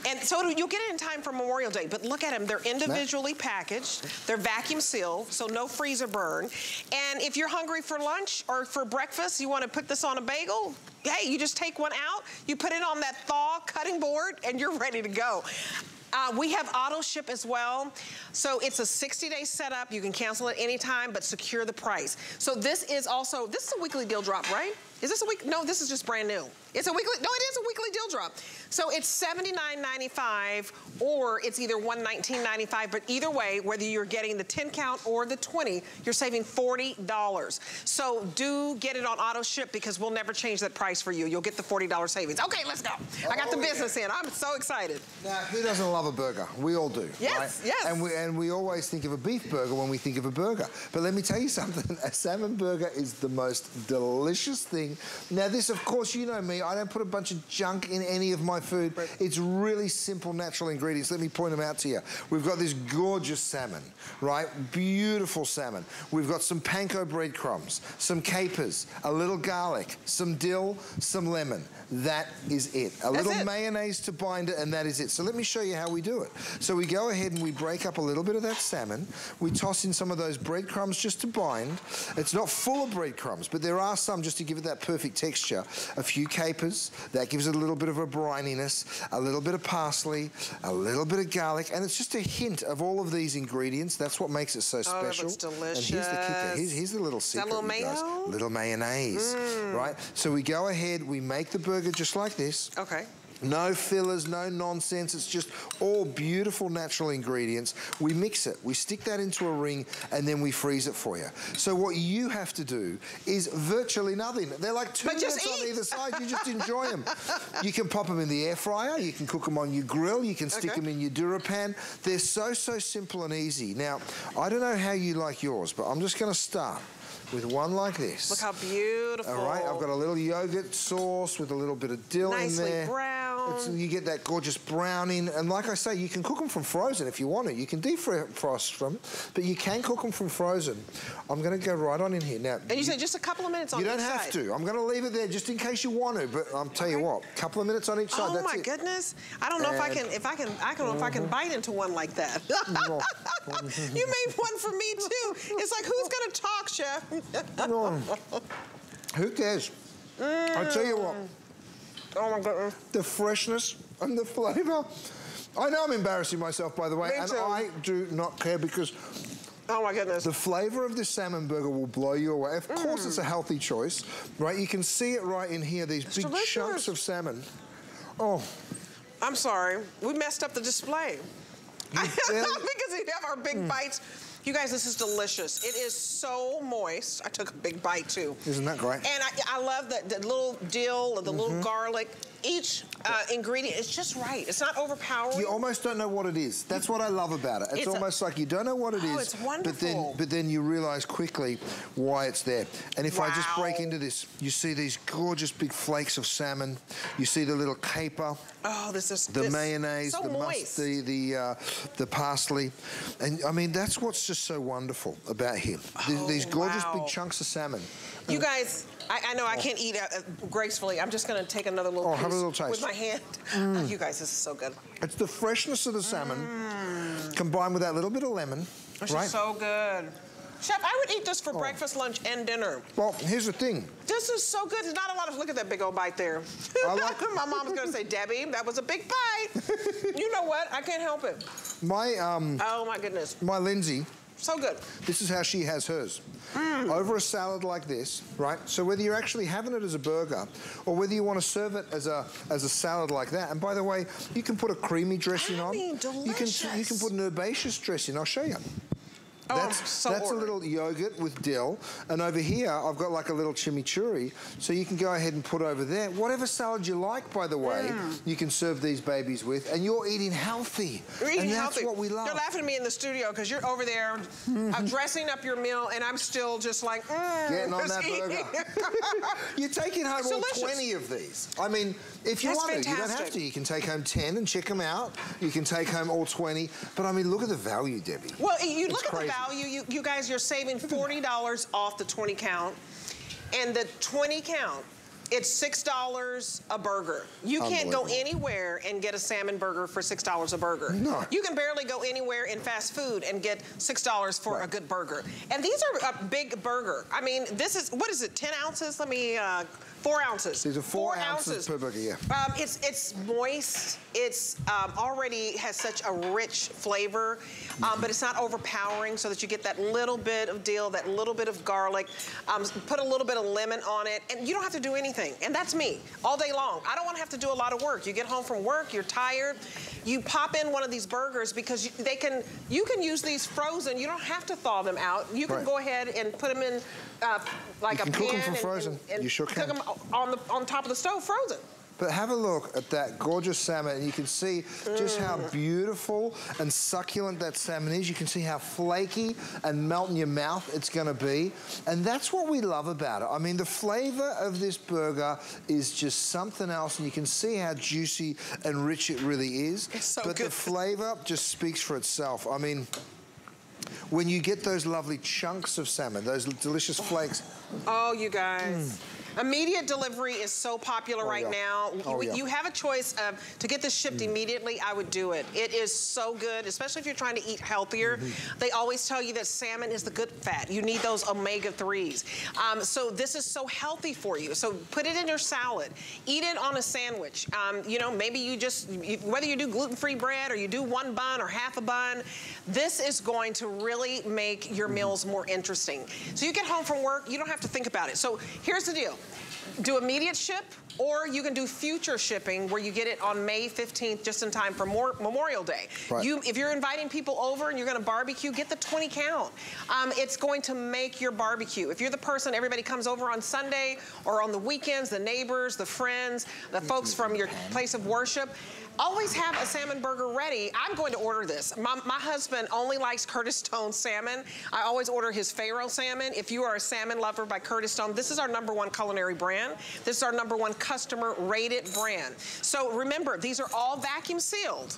and so you'll get it in time for Memorial Day, but look at them. They're individually packaged. They're vacuum sealed, so no freezer burn. And if you're hungry for lunch or for breakfast, you want to put this on a bagel, hey, you just take one out, you put it on that thaw cutting board, and you're ready to go. Uh, we have auto ship as well. So it's a 60 day setup. You can cancel it anytime, but secure the price. So this is also, this is a weekly deal drop, right? Is this a week? No, this is just brand new. It's a weekly, no, it is a weekly deal drop. So it's $79.95 or it's either $119.95, but either way, whether you're getting the 10 count or the 20, you're saving $40. So do get it on auto ship because we'll never change that price for you. You'll get the $40 savings. Okay, let's go. I got the Oh, yeah. business in. I'm so excited. Now, who doesn't love a burger? We all do, Yes, right? yes. And we, and we always think of a beef burger when we think of a burger. But let me tell you something, a salmon burger is the most delicious thing. Now, this, of course, you know me, I don't put a bunch of junk in any of my food. It's really simple, natural ingredients. Let me point them out to you. We've got this gorgeous salmon, right? Beautiful salmon. We've got some panko breadcrumbs, some capers, a little garlic, some dill, some lemon. That is it. A That's little it. mayonnaise to bind it, and that is it. So let me show you how we do it. So we go ahead and we break up a little bit of that salmon. We toss in some of those breadcrumbs just to bind. It's not full of breadcrumbs, but there are some just to give it that perfect texture. A few capers, that gives it a little bit of a brininess, a little bit of parsley, a little bit of garlic, and it's just a hint of all of these ingredients. That's what makes it so Oh, special. looks And here's the kicker. Here's, here's the little that secret, little mayo? Mm. Little mayonnaise, right? So we go ahead, we make the burger just like this. Okay. No fillers, no nonsense. It's just all beautiful natural ingredients. We mix it, we stick that into a ring, and then we freeze it for you. So what you have to do is virtually nothing. They're like two But minutes on either side. You just enjoy them. You can pop them in the air fryer. You can cook them on your grill. You can stick Okay. them in your DuraPan. They're so, so simple and easy. Now, I don't know how you like yours, but I'm just going to start with one like this. Look how beautiful. All right, I've got a little yogurt sauce with a little bit of dill Nicely in there. brown. It's- you get that gorgeous browning, and like I say, you can cook them from frozen if you want to. You can defrost them, but you can cook them from frozen. I'm going to go right on in here now. And you said just a couple of minutes on each side. you don't have side. to. I'm going to leave it there just in case you want to. But I'll tell you what, a couple of minutes on each side. Oh my it. goodness! I don't know if I can. If I can, I don't know if I can mm-hmm. bite into one like that. Mm-hmm. You made one for me too. It's like who's gonna talk, chef? No. Who cares? I tell you what, oh my goodness! the freshness and the flavour. I know I'm embarrassing myself, by the way, Me and too. I do not care because Oh my goodness! The flavour of this salmon burger will blow you away. Of course, it's a healthy choice, right? You can see it right in here, these big delicious. chunks of salmon. Oh, I'm sorry, we messed up the display. because we have our big mm. bites. You guys, this is delicious. It is so moist. I took a big bite too. Isn't that great? And I, I love the, the little dill, of the mm -hmm. little mm-hmm. garlic each uh, ingredient is just right. It's not overpowering. You almost don't know what it is. That's what I love about it. It's, it's almost a, like you don't know what it oh, is. It's wonderful. But then, but then you realize quickly why it's there. And if wow. I just break into this, you see these gorgeous big flakes of salmon. You see the little caper. Oh, this is the this mayonnaise, so the moist. the the, uh, the parsley, and I mean that's what's just so wonderful about him. Oh, these gorgeous wow. big chunks of salmon. You guys, I, I know I can't eat uh, gracefully. I'm just going to take another little oh, piece have a little taste. with my hand. Mm. Oh, you guys, this is so good. It's the freshness of the salmon mm. combined with that little bit of lemon. This right? is so good. Chef, I would eat this for oh. breakfast, lunch, and dinner. Well, here's the thing. This is so good. There's not a lot of, look at that big old bite there. Like My mom's gonna say, Debbie, that was a big bite. you know what? I can't help it. My, um. Oh my goodness. My Lindsay. So good. This is how she has hers. Mm. Over a salad like this, right? So whether you're actually having it as a burger or whether you want to serve it as a as a salad like that, and by the way, you can put a creamy dressing mean, on. Delicious. You can you can put an herbaceous dressing. I'll show you. Oh, that's so that's a little yogurt with dill. And over here, I've got like a little chimichurri. So you can go ahead and put over there. Whatever salad you like, by the way, mm. you can serve these babies with. And you're eating healthy. You're eating and that's healthy. what we love. You're laughing at me in the studio because you're over there uh, dressing up your meal and I'm still just like, mm, Getting on that burger. you're taking home all 20 of these. I mean, if you that's want fantastic. to, you don't have to. You can take home 10 and check them out. You can take home all 20. But I mean, look at the value, Debbie. Well, you it's look crazy. at the value. You, you guys, you're saving $40 off the 20 count. And the 20 count it's $6 a burger. You can't go anywhere and get a salmon burger for $6 a burger. No. You can barely go anywhere in fast food and get $6 for right. a good burger. And these are a big burger. I mean, this is, what is it, 10 ounces? Let me, uh, four ounces. These are four, four ounces, ounces, per burger, yeah. Um, it's, it's moist. It's um, already has such a rich flavor, um, but it's not overpowering so that you get that little bit of dill, that little bit of garlic. Um, put a little bit of lemon on it, and you don't have to do anything anything. And that's me all day long. I don't want to have to do a lot of work. You get home from work, you're tired. You pop in one of these burgers because you, they can, you can use these frozen. You don't have to thaw them out. You can right. go ahead and put them in uh, like you a pan. Cook them from frozen. And, and you sure can. Cook them on, the, on top of the stove frozen. But have a look at that gorgeous salmon and you can see just how mm. beautiful and succulent that salmon is. You can see how flaky and melt in your mouth it's gonna be. And that's what we love about it. I mean, the flavor of this burger is just something else and you can see how juicy and rich it really is. It's So but good. the flavor just speaks for itself. I mean, when you get those lovely chunks of salmon, those delicious flakes. Oh, you guys. Mm. Immediate delivery is so popular oh, right yeah. now. Oh, you, yeah. you, have a choice of, to get this shipped mm. immediately, I would do it. It is so good, especially if you're trying to eat healthier. Mm -hmm. They always tell you that salmon is the good fat. You need those omega-3s. Um, so this is so healthy for you. So put it in your salad. Eat it on a sandwich. Um, you know, maybe you just, you, whether you do gluten-free bread or you do one bun or half a bun, this is going to really make your mm -hmm. meals more interesting. So you get home from work, you don't have to think about it. So here's the deal do immediate ship, or you can do future shipping where you get it on May 15th just in time for more, Memorial Day. Right. You, if you're inviting people over and you're gonna barbecue, get the 20 count. Um, it's going to make your barbecue. If you're the person, everybody comes over on Sunday or on the weekends, the neighbors, the friends, the folks from your place of worship, Always have a salmon burger ready. I'm going to order this. My, my, husband only likes Curtis Stone salmon. I always order his Faroe salmon. If you are a salmon lover by Curtis Stone, this is our number one culinary brand. This is our number one customer rated brand. So remember, these are all vacuum sealed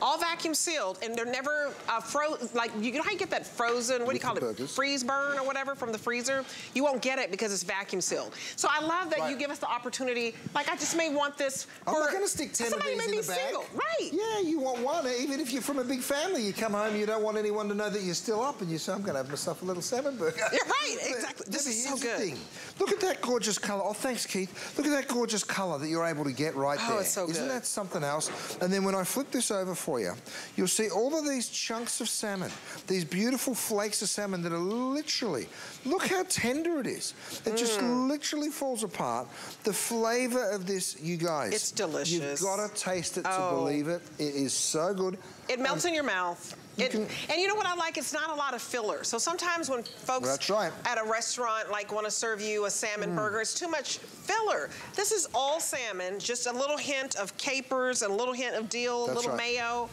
all vacuum sealed, and they're never uh, frozen. Like you know how you get that frozen, what do you call it, freeze burn or whatever from the freezer? You won't get it because it's vacuum sealed. So I love that right. you give us the opportunity. Like I just may want this. I'm not going to stick ten of these in the bag. Single. Right. Yeah, you want one. Even if you're from a big family, you come home, you don't want anyone to know that you're still up, and you say, I'm going to have myself a little salmon burger. Yeah, right. Exactly. this is so good. Thing. Look at that gorgeous colour. Oh, thanks, Keith. Look at that gorgeous colour that you're able to get right oh, there. It's so Isn't good. that something else? And then when I flip this over for you, you'll see all of these chunks of salmon, these beautiful flakes of salmon that are literally, look how tender it is. It mm. just literally falls apart. The flavor of this, you guys. It's delicious. You've got to taste it oh. to believe it. It is so good. It melts um, in your mouth. It, can, and you know what I like? It's not a lot of filler. So sometimes when folks right. at a restaurant like want to serve you a salmon mm. burger, it's too much filler. This is all salmon, just a little hint of capers, a little hint of dill, a little right. mayo.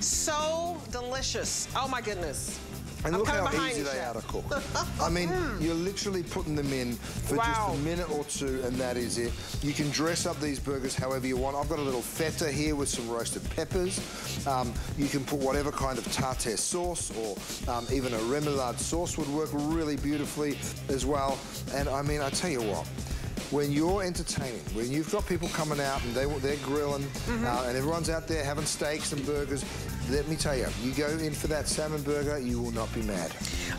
So delicious. Oh my goodness. And I'm look how easy they are to cook. I mean, you're literally putting them in for wow. just a minute or two, and that is it. You can dress up these burgers however you want. I've got a little feta here with some roasted peppers. Um, you can put whatever kind of tartare sauce or um, even a remoulade sauce would work really beautifully as well. And I mean, I tell you what, when you're entertaining, when you've got people coming out and they, they're grilling mm -hmm. uh, and everyone's out there having steaks and burgers, let me tell you, you go in for that salmon burger, you will not be mad.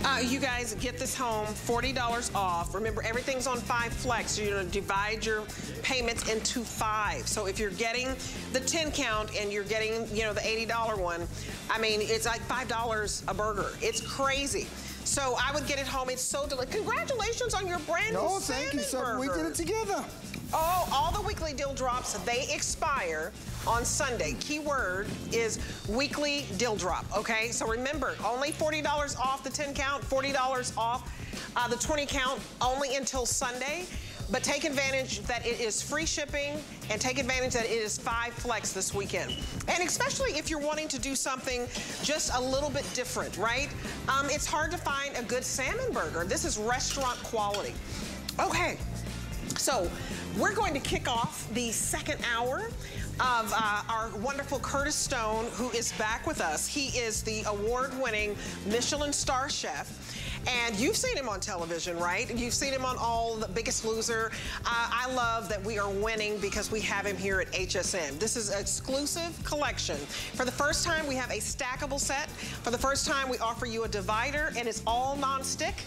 Uh, you guys get this home, $40 off. Remember, everything's on five flex. So You're gonna divide your payments into five. So if you're getting the 10 count and you're getting, you know, the $80 one, I mean, it's like $5 a burger. It's crazy. So I would get it home. It's so delicious. Congratulations on your brand new Oh, thank you, sir. We did it together. Oh, all the weekly deal drops, they expire on Sunday. Keyword is weekly deal drop, okay? So remember, only $40 off the 10 count, $40 off uh, the 20 count, only until Sunday. But take advantage that it is free shipping and take advantage that it is five flex this weekend. And especially if you're wanting to do something just a little bit different, right? Um, it's hard to find a good salmon burger. This is restaurant quality. Okay, so we're going to kick off the second hour of uh, our wonderful Curtis Stone, who is back with us. He is the award-winning Michelin star chef. And you've seen him on television, right? You've seen him on all the Biggest Loser. Uh, I love that we are winning because we have him here at HSN. This is an exclusive collection. For the first time, we have a stackable set. For the first time, we offer you a divider, and it's all non-stick.